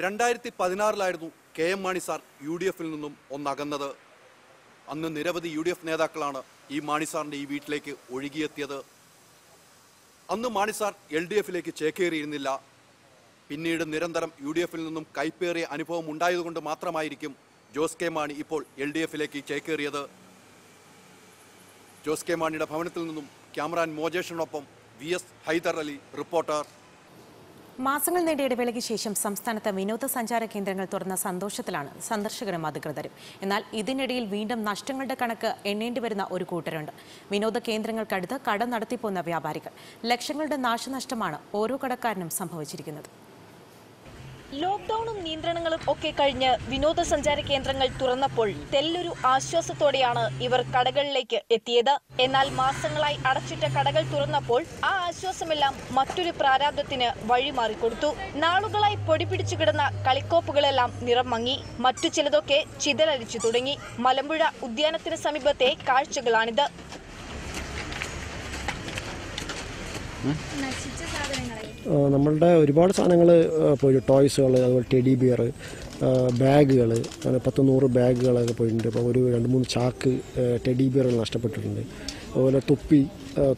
Speaker 11: രണ്ടായിരത്തി പതിനാറിലായിരുന്നു K M Mani sir U D എഫിൽ നിന്നും ഒന്നകന്നത് അന്ന് നിരവധി യു ഡി എഫ് നേതാക്കളാണ് ഈ മാണി സാറിന്റെ ഈ വീട്ടിലേക്ക് ഒഴുകിയെത്തിയത് അന്ന് മാണി സാർ എൽ ഡി എഫിലേക്ക് ചേക്കേറിയിരുന്നില്ല പിന്നീട് നിരന്തരം യു ഡി എഫിൽ നിന്നും കൈപ്പേറിയ അനുഭവം ഉണ്ടായതുകൊണ്ട് മാത്രമായിരിക്കും ജോസ് കെ മാണി ഇപ്പോൾ എൽ ഡി എഫിലേക്ക് ചേക്കേറിയത് ജോസ് കെ മാണിയുടെ ഭവനത്തിൽ നിന്നും ക്യാമറാൻ മോജേഷിനൊപ്പം V S Haider Ali reporter
Speaker 1: മാസങ്ങൾ നീണ്ട ഇടവേളയ്ക്ക് ശേഷം സംസ്ഥാനത്ത് വിനോദസഞ്ചാര കേന്ദ്രങ്ങൾ തുറന്ന സന്തോഷത്തിലാണ് സന്ദർശകരും അധികൃതരും എന്നാൽ ഇതിനിടയിൽ വീണ്ടും നഷ്ടങ്ങളുടെ കണക്ക് എണ്ണേണ്ടി വരുന്ന ഒരു കൂട്ടരുണ്ട് വിനോദ കേന്ദ്രങ്ങൾക്കടുത്ത് കട നടത്തിപ്പോന്ന വ്യാപാരികൾ ലക്ഷങ്ങളുടെ നാശനഷ്ടമാണ് ഓരോ കടക്കാരനും സംഭവിച്ചിരിക്കുന്നത്
Speaker 9: ലോക്ക്ഡൌണും നിയന്ത്രണങ്ങളും ഒക്കെ കഴിഞ്ഞ് വിനോദസഞ്ചാര കേന്ദ്രങ്ങൾ തുറന്നപ്പോൾ തെല്ലൊരു ആശ്വാസത്തോടെയാണ് ഇവർ കടകളിലേക്ക് എത്തിയത് എന്നാൽ മാസങ്ങളായി അടച്ചിട്ട കടകൾ തുറന്നപ്പോൾ ആ ആശ്വാസമെല്ലാം മറ്റൊരു പ്രാരാബ്ദത്തിന് വഴിമാറിക്കൊടുത്തു നാളുകളായി പിടിച്ചു കിടന്ന കളിക്കോപ്പുകളെല്ലാം നിറം മങ്ങി മറ്റു ചിലതൊക്കെ ചിതലരിച്ചു തുടങ്ങി മലമ്പുഴ ഉദ്യാനത്തിന് സമീപത്തെ കാഴ്ചകളാണിത്
Speaker 6: നമ്മളുടെ ഒരുപാട് സാധനങ്ങൾ പോയി ടോയ്സുകൾ അതുപോലെ ടെഡി ബിയർ ബാഗുകൾ അങ്ങനെ പത്ത് നൂറ് ബാഗുകളൊക്കെ പോയിട്ടുണ്ട് അപ്പോൾ ഒരു രണ്ട് മൂന്ന് ചാക്ക് ടെഡി ബിയറുകൾ നഷ്ടപ്പെട്ടിട്ടുണ്ട് അതുപോലെ തൊപ്പി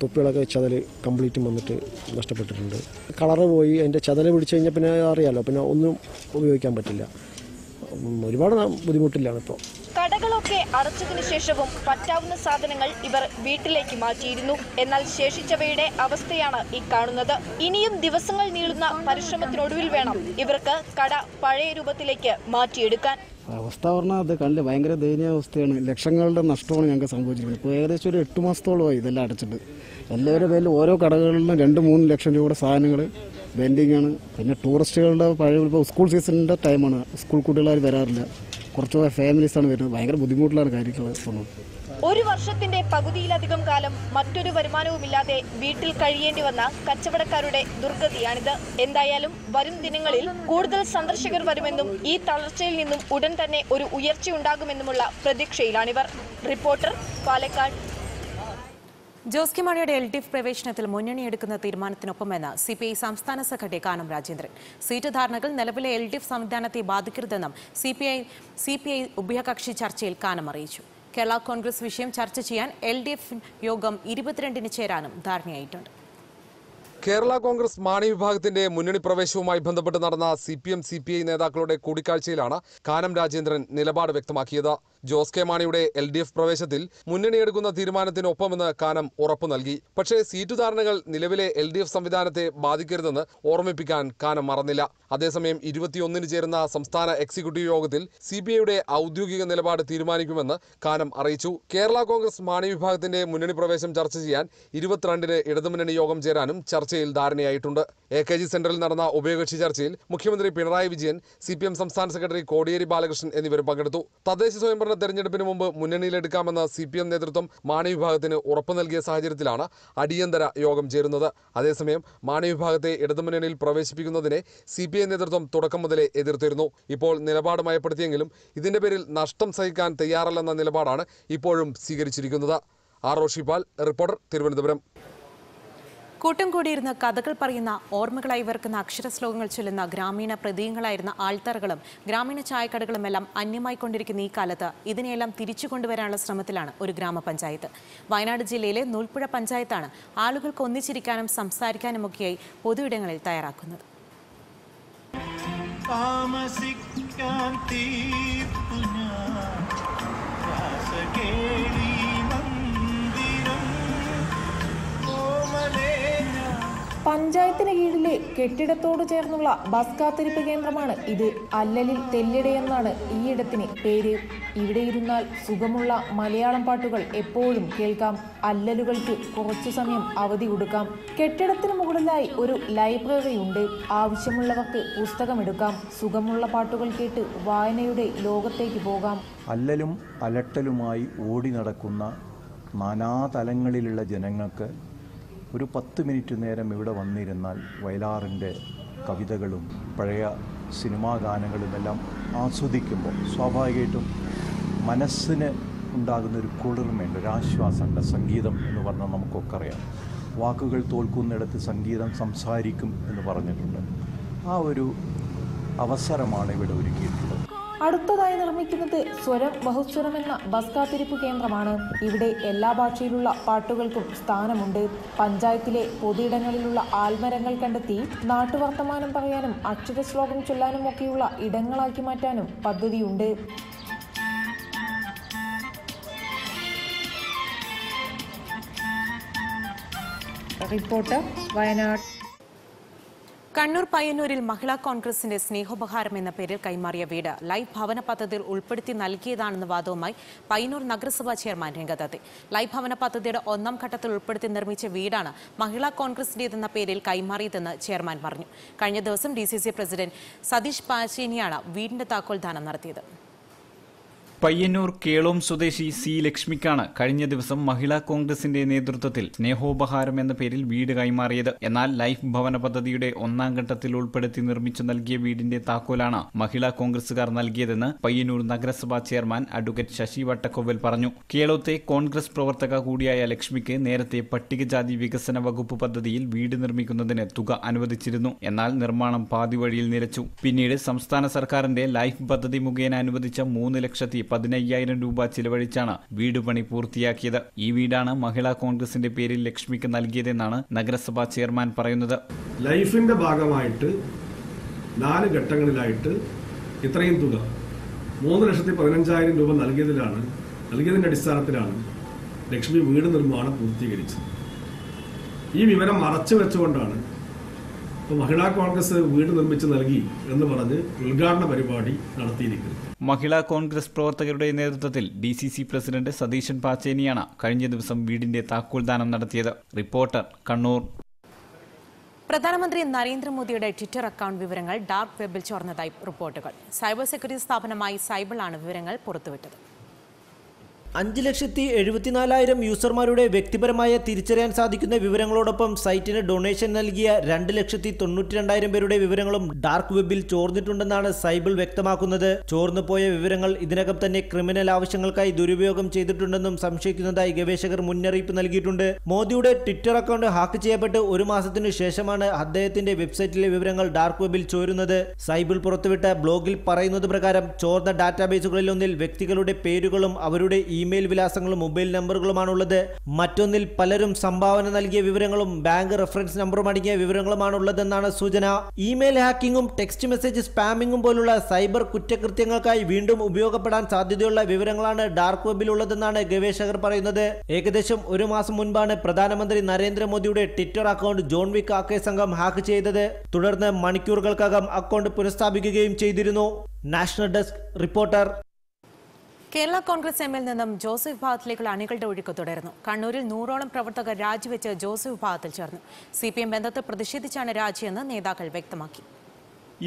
Speaker 6: തൊപ്പികളൊക്കെ ചതൽ കംപ്ലീറ്റും വന്നിട്ട് നഷ്ടപ്പെട്ടിട്ടുണ്ട് കളറ് പോയി അതിൻ്റെ ചതൽ പിടിച്ചു കഴിഞ്ഞാൽ പിന്നെ അറിയാമല്ലോ പിന്നെ ഒന്നും ഉപയോഗിക്കാൻ പറ്റില്ല ഒരുപാട് ബുദ്ധിമുട്ടിലാണ് ഇപ്പോൾ
Speaker 9: കടകളൊക്കെ അടച്ചതിനു ശേഷവും പറ്റാവുന്ന സാധനങ്ങൾ ഇവർ വീട്ടിലേക്ക് മാറ്റിയിരുന്നു എന്നാൽ ശേഷിച്ചവയുടെ അവസ്ഥയാണ് ഈ കാണുന്നത് ഇനിയും ദിവസങ്ങൾ നീളുന്ന പരിശ്രമത്തിനൊടുവിൽ വേണം ഇവർക്ക് കട പഴയ രൂപത്തിലേക്ക് മാറ്റിയെടുക്കാൻ
Speaker 12: അവസ്ഥ പറഞ്ഞാൽ അത് കണ്ട് ഭയങ്കര അവസ്ഥയാണ് ലക്ഷങ്ങളുടെ നഷ്ടമാണ് ഞങ്ങൾക്ക് സംഭവിച്ചിരിക്കുന്നത് ഇപ്പോൾ ഏകദേശം ഒരു എട്ട് മാസത്തോളമായി ഇതെല്ലാം അടച്ചിട്ട് എല്ലാവരുടെ പേരിൽ ഓരോ കടകളിലും രണ്ട് മൂന്ന് ലക്ഷം രൂപയുടെ സാധനങ്ങൾ വെൻഡിങ്ങാണ് പിന്നെ ടൂറിസ്റ്റുകളുടെ പഴയ ഇപ്പോൾ സ്കൂൾ സീസണിൻ്റെ ടൈമാണ് സ്കൂൾ കുട്ടികളാർ വരാറില്ല കുറച്ച് ഫാമിലീസാണ് വരുന്നത് ഭയങ്കര ബുദ്ധിമുട്ടിലാണ് കാര്യങ്ങൾ
Speaker 9: ഒരു വർഷത്തിന്റെ പകുതിയിലധികം കാലം മറ്റൊരു വരുമാനവുമില്ലാതെ വീട്ടിൽ കഴിയേണ്ടി വന്ന കച്ചവടക്കാരുടെ ദുർഗതിയാണിത് എന്തായാലും വരും ദിനങ്ങളിൽ കൂടുതൽ സന്ദർശകർ വരുമെന്നും ഈ തളർച്ചയിൽ നിന്നും ഉടൻ തന്നെ ഒരു ഉയർച്ചയുണ്ടാകുമെന്നുമുള്ള പ്രതീക്ഷയിലാണിവർ റിപ്പോർട്ടർ പാലക്കാട്
Speaker 1: ജോസ് കെ മാണിയുടെ എൽ ഡി എഫ് പ്രവേശനത്തിൽ മുന്നണിയെടുക്കുന്ന തീരുമാനത്തിനൊപ്പമെന്ന് സി പി ഐ സംസ്ഥാന സെക്രട്ടറി കാനം രാജേന്ദ്രൻ സീറ്റ് ധാരണകൾ നിലവിലെ എൽ ഡി എഫ് സംവിധാനത്തെ ബാധിക്കരുതെന്നും C P I C P I ഉഭയകക്ഷി ചർച്ചയിൽ കാനം അറിയിച്ചു കേരള കോൺഗ്രസ് വിഷയം ചർച്ച ചെയ്യാൻ എൽ ഡി എഫ് യോഗം ഇരുപത്തിരണ്ടിന് ചേരാനും ധാരണയായിട്ടുണ്ട്
Speaker 8: കേരള കോൺഗ്രസ് മാണി വിഭാഗത്തിന്റെ മുന്നണി പ്രവേശവുമായി ബന്ധപ്പെട്ട് നടന്ന C P M C P I നേതാക്കളുടെ കൂടിക്കാഴ്ചയിലാണ് കാനം രാജേന്ദ്രൻ നിലപാട് വ്യക്തമാക്കിയത് ജോസ് കെ മാണിയുടെ എൽ ഡി എഫ് പ്രവേശത്തിൽ മുന്നണിയെടുക്കുന്ന തീരുമാനത്തിനൊപ്പമെന്ന് കാനം ഉറപ്പു നൽകി പക്ഷേ സീറ്റ് ധാരണകൾ നിലവിലെ എൽ ഡി എഫ് സംവിധാനത്തെ ബാധിക്കരുതെന്ന് ഓർമ്മിപ്പിക്കാൻ കാനം മറന്നില്ല അതേസമയം ഇരുപത്തിയൊന്നിന് ചേരുന്ന സംസ്ഥാന എക്സിക്യൂട്ടീവ് യോഗത്തിൽ സി ബി ഐയുടെ ഔദ്യോഗിക നിലപാട് തീരുമാനിക്കുമെന്ന് കാനം അറിയിച്ചു കേരള കോൺഗ്രസ് മാണി വിഭാഗത്തിന്റെ മുന്നണി പ്രവേശം ചർച്ച ചെയ്യാൻ ഇരുപത്തിരണ്ടിന് ഇടതുമുന്നണി യോഗം ചേരാനും ചർച്ചയിൽ ധാരണയായിട്ടുണ്ട് എ കെ ജി സെന്ററിൽ നടന്ന ഉഭയകക്ഷി ചർച്ചയിൽ മുഖ്യമന്ത്രി Pinarayi Vijayan C P M സംസ്ഥാന സെക്രട്ടറി കോടിയേരി ബാലകൃഷ്ണൻ എന്നിവരും പങ്കെടുത്തു തദ്ദേശ സ്വയംഭരണ ഗവർണർ തെരഞ്ഞെടുപ്പിന് മുമ്പ് മുന്നണിയിലെടുക്കാമെന്ന സി പി എം നേതൃത്വം മാണി വിഭാഗത്തിന് ഉറപ്പ് നൽകിയ സാഹചര്യത്തിലാണ് അടിയന്തര യോഗം ചേരുന്നത് അതേസമയം മാണി വിഭാഗത്തെ ഇടതുമുന്നണിയിൽ പ്രവേശിപ്പിക്കുന്നതിനെ സി പി ഐ നേതൃത്വം തുടക്കം മുതലേ എതിർത്തിരുന്നു ഇപ്പോൾ നിലപാട് മയപ്പെടുത്തിയെങ്കിലും ഇതിന്റെ പേരിൽ നഷ്ടം സഹിക്കാൻ തയ്യാറല്ലെന്ന നിലപാടാണ് ഇപ്പോഴും സ്വീകരിച്ചിരിക്കുന്നത് ആർ റിപ്പോർട്ടർ തിരുവനന്തപുരം
Speaker 1: കൂട്ടം കൂടിയിരുന്ന് കഥകൾ പറയുന്ന ഓർമ്മകളായി വർക്കുന്ന അക്ഷരശ്ലോകങ്ങൾ ചൊല്ലുന്ന ഗ്രാമീണ പ്രതീകങ്ങളായിരുന്ന ആൾത്തറകളും ഗ്രാമീണ ചായക്കടകളും എല്ലാം അന്യമായി കൊണ്ടിരിക്കുന്ന ഈ കാലത്ത് ഇതിനെയെല്ലാം തിരിച്ചു കൊണ്ടുവരാനുള്ള ശ്രമത്തിലാണ് ഒരു ഗ്രാമപഞ്ചായത്ത് വയനാട് ജില്ലയിലെ നൂൽപ്പുഴ പഞ്ചായത്താണ് ആളുകൾക്ക് ഒന്നിച്ചിരിക്കാനും സംസാരിക്കാനുമൊക്കെയായി പൊതുയിടങ്ങളിൽ തയ്യാറാക്കുന്നത്
Speaker 4: താമസിക്കാൻ
Speaker 5: തീർത്തു ഞാൻ മന്ദിരം
Speaker 1: പഞ്ചായത്തിന് കീഴിലെ കെട്ടിടത്തോട് ചേർന്നുള്ള ബസ് കാത്തിരിപ്പ് കേന്ദ്രമാണ് ഇത് അല്ലലിൽ തെല്ലിടയെന്നാണ് എന്നാണ് ഇടത്തിന് പേര് ഇവിടെ ഇരുന്നാൽ സുഖമുള്ള മലയാളം പാട്ടുകൾ എപ്പോഴും കേൾക്കാം അല്ലലുകൾക്ക് കുറച്ചു സമയം അവധി കൊടുക്കാം കെട്ടിടത്തിന് മുകളിലായി ഒരു ലൈബ്രറി ഉണ്ട് ആവശ്യമുള്ളവർക്ക് പുസ്തകമെടുക്കാം സുഖമുള്ള പാട്ടുകൾ കേട്ട് വായനയുടെ ലോകത്തേക്ക് പോകാം
Speaker 11: അല്ലലും അലട്ടലുമായി ഓടി നടക്കുന്ന നാനാതലങ്ങളിലുള്ള ജനങ്ങൾക്ക് ഒരു പത്ത് മിനിറ്റ് നേരം ഇവിടെ വന്നിരുന്നാൽ വയലാറിൻ്റെ കവിതകളും പഴയ സിനിമാ ഗാനങ്ങളും എല്ലാം ആസ്വദിക്കുമ്പോൾ സ്വാഭാവികമായിട്ടും മനസ്സിന് ഉണ്ടാകുന്ന ഒരു കുളിർമയുണ്ട് ഒരു ആശ്വാസമുണ്ട് സംഗീതം എന്ന് പറഞ്ഞാൽ നമുക്കൊക്കെ അറിയാം വാക്കുകൾ തോൽക്കുന്നിടത്ത് സംഗീതം സംസാരിക്കും എന്ന് പറഞ്ഞിട്ടുണ്ട് ആ ഒരു അവസരമാണ് ഇവിടെ ഒരുക്കിയിട്ടുള്ളത്
Speaker 1: അടുത്തതായി നിർമ്മിക്കുന്നത് സ്വരം ബഹുസ്വരം എന്ന ബസ് കാത്തിരിപ്പ് കേന്ദ്രമാണ് ഇവിടെ എല്ലാ ഭാഷയിലുള്ള പാട്ടുകൾക്കും സ്ഥാനമുണ്ട് പഞ്ചായത്തിലെ പൊതുയിടങ്ങളിലുള്ള ആൽമരങ്ങൾ കണ്ടെത്തി നാട്ടുവർത്തമാനം പറയാനും ശ്ലോകം ചൊല്ലാനും ഒക്കെയുള്ള ഇടങ്ങളാക്കി മാറ്റാനും പദ്ധതിയുണ്ട് റിപ്പോർട്ടർ വയനാട് കണ്ണൂർ പയ്യന്നൂരിൽ മഹിളാ കോൺഗ്രസിന്റെ സ്നേഹോപഹാരം എന്ന പേരിൽ കൈമാറിയ വീട് ലൈഫ് ഭവന പദ്ധതിയിൽ ഉൾപ്പെടുത്തി നൽകിയതാണെന്ന വാദവുമായി പയ്യന്നൂർ നഗരസഭാ ചെയർമാൻ രംഗത്തെത്തി ലൈഫ് ഭവന പദ്ധതിയുടെ ഒന്നാം ഘട്ടത്തിൽ ഉൾപ്പെടുത്തി നിർമ്മിച്ച വീടാണ് മഹിളാ കോൺഗ്രസിന്റേതെന്ന പേരിൽ കൈമാറിയതെന്ന് ചെയർമാൻ പറഞ്ഞു കഴിഞ്ഞ ദിവസം ഡി പ്രസിഡന്റ് സതീഷ് പാച്ചേനിയാണ് വീടിന്റെ താക്കോൽദാനം നടത്തിയത്
Speaker 12: പയ്യന്നൂർ കേളോം സ്വദേശി സി ലക്ഷ്മിക്കാണ് കഴിഞ്ഞ ദിവസം മഹിളാ കോൺഗ്രസിന്റെ നേതൃത്വത്തിൽ സ്നേഹോപഹാരം എന്ന പേരിൽ വീട് കൈമാറിയത് എന്നാൽ ലൈഫ് ഭവന പദ്ധതിയുടെ ഒന്നാം ഘട്ടത്തിൽ ഉൾപ്പെടുത്തി നിർമ്മിച്ചു നൽകിയ വീടിന്റെ താക്കോലാണ് മഹിളാ കോൺഗ്രസുകാർ നൽകിയതെന്ന് പയ്യന്നൂർ നഗരസഭാ ചെയർമാൻ അഡ്വക്കേറ്റ് ശശി വട്ടക്കോവൽ പറഞ്ഞു കേളോത്തെ കോൺഗ്രസ് പ്രവർത്തക കൂടിയായ ലക്ഷ്മിക്ക് നേരത്തെ പട്ടികജാതി വികസന വകുപ്പ് പദ്ധതിയിൽ വീട് നിർമ്മിക്കുന്നതിന് തുക അനുവദിച്ചിരുന്നു എന്നാൽ നിർമ്മാണം പാതിവഴിയിൽ നിലച്ചു പിന്നീട് സംസ്ഥാന സർക്കാരിന്റെ ലൈഫ് പദ്ധതി മുഖേന അനുവദിച്ച മൂന്ന് ലക്ഷത്തി പതിനയ്യായിരം രൂപ ചിലവഴിച്ചാണ് വീട് പണി പൂർത്തിയാക്കിയത് ഈ വീടാണ് മഹിളാ കോൺഗ്രസിന്റെ പേരിൽ ലക്ഷ്മിക്ക് നൽകിയതെന്നാണ് നഗരസഭാ ചെയർമാൻ പറയുന്നത്
Speaker 4: ലൈഫിന്റെ ഭാഗമായിട്ട് നാല് ഘട്ടങ്ങളിലായിട്ട് ഇത്രയും തുക മൂന്ന് ലക്ഷത്തി പതിനഞ്ചായിരം രൂപ നൽകിയതിലാണ് നൽകിയതിന്റെ അടിസ്ഥാനത്തിലാണ് ലക്ഷ്മി വീട് നിർമ്മാണം പൂർത്തീകരിച്ചത് ഈ വിവരം മറച്ചു വെച്ചുകൊണ്ടാണ് മഹിളാ കോൺഗ്രസ് വീട് നിർമ്മിച്ച് നൽകി എന്ന് പറഞ്ഞ് ഉദ്ഘാടന പരിപാടി നടത്തിയിരിക്കുന്നു
Speaker 12: മഹിളാ കോൺഗ്രസ് പ്രവർത്തകരുടെ നേതൃത്വത്തിൽ D C C president Satheesan പാച്ചേനിയാണ് കഴിഞ്ഞ ദിവസം വീടിന്റെ താക്കോൽ ദാനം നടത്തിയത് റിപ്പോർട്ടർ കണ്ണൂർ
Speaker 1: പ്രധാനമന്ത്രി നരേന്ദ്രമോദിയുടെ ട്വിറ്റർ അക്കൗണ്ട് വിവരങ്ങൾ ഡാർക്ക് വെബിൽ ചോർന്നതായി റിപ്പോർട്ടുകൾ സൈബർ സെക്യൂരിറ്റി സ്ഥാപനമായി സൈബിളാണ് വിവരങ്ങൾ പുറത്തുവിട്ടത്
Speaker 3: അഞ്ച് ലക്ഷത്തി എഴുപത്തിനാലായിരം യൂസർമാരുടെ വ്യക്തിപരമായ തിരിച്ചറിയാൻ സാധിക്കുന്ന വിവരങ്ങളോടൊപ്പം സൈറ്റിന് ഡൊണേഷൻ നൽകിയ രണ്ട് ലക്ഷത്തി തൊണ്ണൂറ്റി രണ്ടായിരം പേരുടെ വിവരങ്ങളും ഡാർക്ക് വെബിൽ ചോർന്നിട്ടുണ്ടെന്നാണ് സൈബിൾ വ്യക്തമാക്കുന്നത് ചോർന്നു പോയ വിവരങ്ങൾ ഇതിനകം തന്നെ ക്രിമിനൽ ആവശ്യങ്ങൾക്കായി ദുരുപയോഗം ചെയ്തിട്ടുണ്ടെന്നും സംശയിക്കുന്നതായി ഗവേഷകർ മുന്നറിയിപ്പ് നൽകിയിട്ടുണ്ട് മോദിയുടെ ട്വിറ്റർ അക്കൗണ്ട് ഹാക്ക് ചെയ്യപ്പെട്ട് ഒരു മാസത്തിനു ശേഷമാണ് അദ്ദേഹത്തിന്റെ വെബ്സൈറ്റിലെ വിവരങ്ങൾ ഡാർക്ക് വെബിൽ ചോരുന്നത് സൈബിൾ പുറത്തുവിട്ട ബ്ലോഗിൽ പറയുന്നത് പ്രകാരം ചോർന്ന ഡാറ്റാബേസുകളിൽ ഒന്നിൽ വ്യക്തികളുടെ പേരുകളും അവരുടെ ഇ ഇമെയിൽ വിലാസങ്ങളും മൊബൈൽ നമ്പറുകളുമാണുള്ളത് മറ്റൊന്നിൽ പലരും സംഭാവന നൽകിയ വിവരങ്ങളും ബാങ്ക് റെഫറൻസ് നമ്പറും അടങ്ങിയ വിവരങ്ങളുമാണുള്ളതെന്നാണ് സൂചന ഇമെയിൽ ഹാക്കിങ്ങും ടെക്സ്റ്റ് മെസ്സേജ് സ്പാമിങ്ങും പോലുള്ള സൈബർ കുറ്റകൃത്യങ്ങൾക്കായി വീണ്ടും ഉപയോഗപ്പെടാൻ സാധ്യതയുള്ള വിവരങ്ങളാണ് ഡാർക്ക് വെബിൽ ഉള്ളതെന്നാണ് ഗവേഷകർ പറയുന്നത് ഏകദേശം ഒരു മാസം മുൻപാണ് പ്രധാനമന്ത്രി നരേന്ദ്രമോദിയുടെ ട്വിറ്റർ അക്കൗണ്ട് ജോൺ വിക് ആക്കേ സംഘം ഹാക്ക് ചെയ്തത് തുടർന്ന് മണിക്കൂറുകൾക്കകം അക്കൗണ്ട് പുനഃസ്ഥാപിക്കുകയും ചെയ്തിരുന്നു national desk reporter
Speaker 1: Kerala Congress എമ്മിൽ നിന്നും ജോസഫ് ഭാഗത്തിലേക്കുള്ള അണികളുടെ ഒഴുക്ക് തുടരുന്നു കണ്ണൂരിൽ നൂറോളം പ്രവർത്തകർ രാജിവെച്ച് ജോസഫ് ഭാഗത്തിൽ ചേർന്നു സി പി എം ബന്ധത്തിൽ പ്രതിഷേധിച്ചാണ് രാജിയെന്ന് നേതാക്കൾ വ്യക്തമാക്കി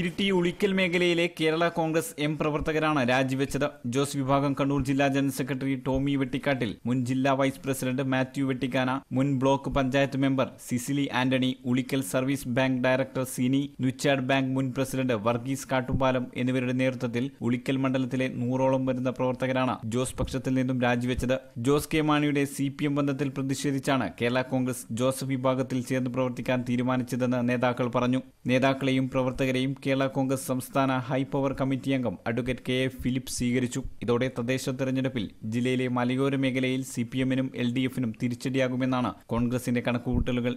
Speaker 12: ഇരിട്ടി ഉളിക്കൽ മേഖലയിലെ കേരള കോൺഗ്രസ് എം പ്രവർത്തകരാണ് രാജിവെച്ചത് ജോസ് വിഭാഗം കണ്ണൂർ ജില്ലാ ജനറൽ സെക്രട്ടറി ടോമി വെട്ടിക്കാട്ടിൽ മുൻ ജില്ലാ വൈസ് പ്രസിഡന്റ് മാത്യു വെട്ടിക്കാന മുൻ block panchayat member Cicily Antony Ulikkal service bank director Sini Nuchad bank മുൻ പ്രസിഡന്റ് വർഗീസ് കാട്ടുപാലം എന്നിവരുടെ നേതൃത്വത്തിൽ ഉളിക്കൽ മണ്ഡലത്തിലെ നൂറോളം വരുന്ന പ്രവർത്തകരാണ് ജോസ് പക്ഷത്തിൽ നിന്നും രാജിവെച്ചത് ജോസ് കെ മാണിയുടെ സി പി എം ബന്ധത്തിൽ പ്രതിഷേധിച്ചാണ് കേരള കോൺഗ്രസ് ജോസഫ് വിഭാഗത്തിൽ ചേർന്ന് പ്രവർത്തിക്കാൻ തീരുമാനിച്ചതെന്ന് നേതാക്കൾ പറഞ്ഞു നേതാക്കളെയും പ്രവർത്തകരെയും കേരള കോൺഗ്രസ് സംസ്ഥാന ഹൈപവർ കമ്മിറ്റി അംഗം അഡ്വക്കേറ്റ് കെ എ ഫിലിപ്പ് സ്വീകരിച്ചു ഇതോടെ തദ്ദേശ തെരഞ്ഞെടുപ്പിൽ ജില്ലയിലെ മലയോര മേഖലയിൽ സി പി എമ്മിനും എൽ ഡി എഫിനും തിരിച്ചടിയാകുമെന്നാണ് കോൺഗ്രസിന്റെ കണക്കുകൂട്ടലുകൾ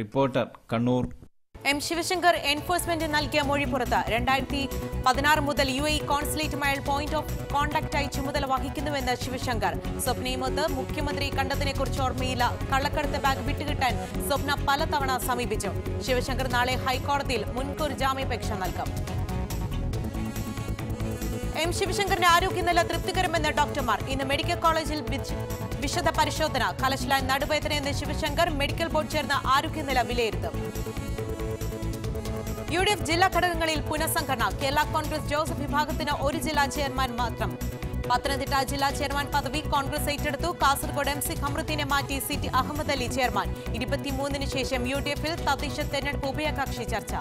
Speaker 12: reporter Kannur
Speaker 1: M Sivasankar enforcement നൽകിയ മൊഴി പുറത്ത് രണ്ടായിരത്തി പതിനാറ് മുതൽ യു എ കോൺസുലേറ്റുമായി പോയിന്റ് ഓഫ് കോൺടാക്റ്റായി ചുമതല വഹിക്കുന്നുവെന്ന് ശിവശങ്കർ സ്വപ്നയുമൊത്ത് മുഖ്യമന്ത്രി കണ്ടതിനെക്കുറിച്ച് ഓർമ്മയില്ല കള്ളക്കടത്ത് ബാഗ് വിട്ടുകിട്ടാൻ സ്വപ്ന പലതവണ സമീപിച്ചു ശിവശങ്കർ നാളെ ഹൈക്കോടതിയിൽ മുൻകൂർ ജാമ്യാപേക്ഷ നൽകും എം ശിവശങ്കറിന്റെ ആരോഗ്യനില തൃപ്തികരമെന്ന് ഡോക്ടർമാർ ഇന്ന് മെഡിക്കൽ കോളേജിൽ വിശദ പരിശോധന കലശലായി നടുവേദനയെന്ന് ശിവശങ്കർ മെഡിക്കൽ ബോർഡ് ചേർന്ന ആരോഗ്യനില വിലയിരുത്തും യു ഡി എഫ് ജില്ലാ ഘടകങ്ങളിൽ പുനഃസംഘടന കേരള കോൺഗ്രസ് ജോസഫ് വിഭാഗത്തിന് ഒരു ജില്ലാ ചെയർമാൻ മാത്രം പത്തനംതിട്ട ജില്ലാ ചെയർമാൻ പദവി കോൺഗ്രസ് ഏറ്റെടുത്തു കാസർഗോഡ് എം സി ഖമറുദ്ദീനെ മാറ്റി C T Ahammad Ali chairman ഇരുപത്തിമൂന്നിന് ശേഷം യു ഡി എഫിൽ തദ്ദേശ തെരഞ്ഞെടുപ്പ് ഉഭയകക്ഷി ചർച്ച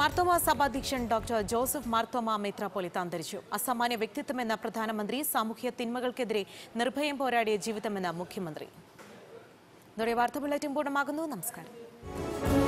Speaker 1: മാർത്തോമ സഭാധ്യക്ഷൻ ഡോക്ടർ ജോസഫ് മാർത്തോമ മെത്രാപ്പൊലിത്ത അന്തരിച്ചു അസാമാന്യ വ്യക്തിത്വമെന്ന പ്രധാനമന്ത്രി സാമൂഹ്യ തിന്മകൾക്കെതിരെ നിർഭയം പോരാടിയ ജീവിതമെന്ന മുഖ്യമന്ത്രി ഇതോടെ വാർത്ത ബുള്ളറ്റിൻ പൂർണ്ണമാകുന്നു നമസ്കാരം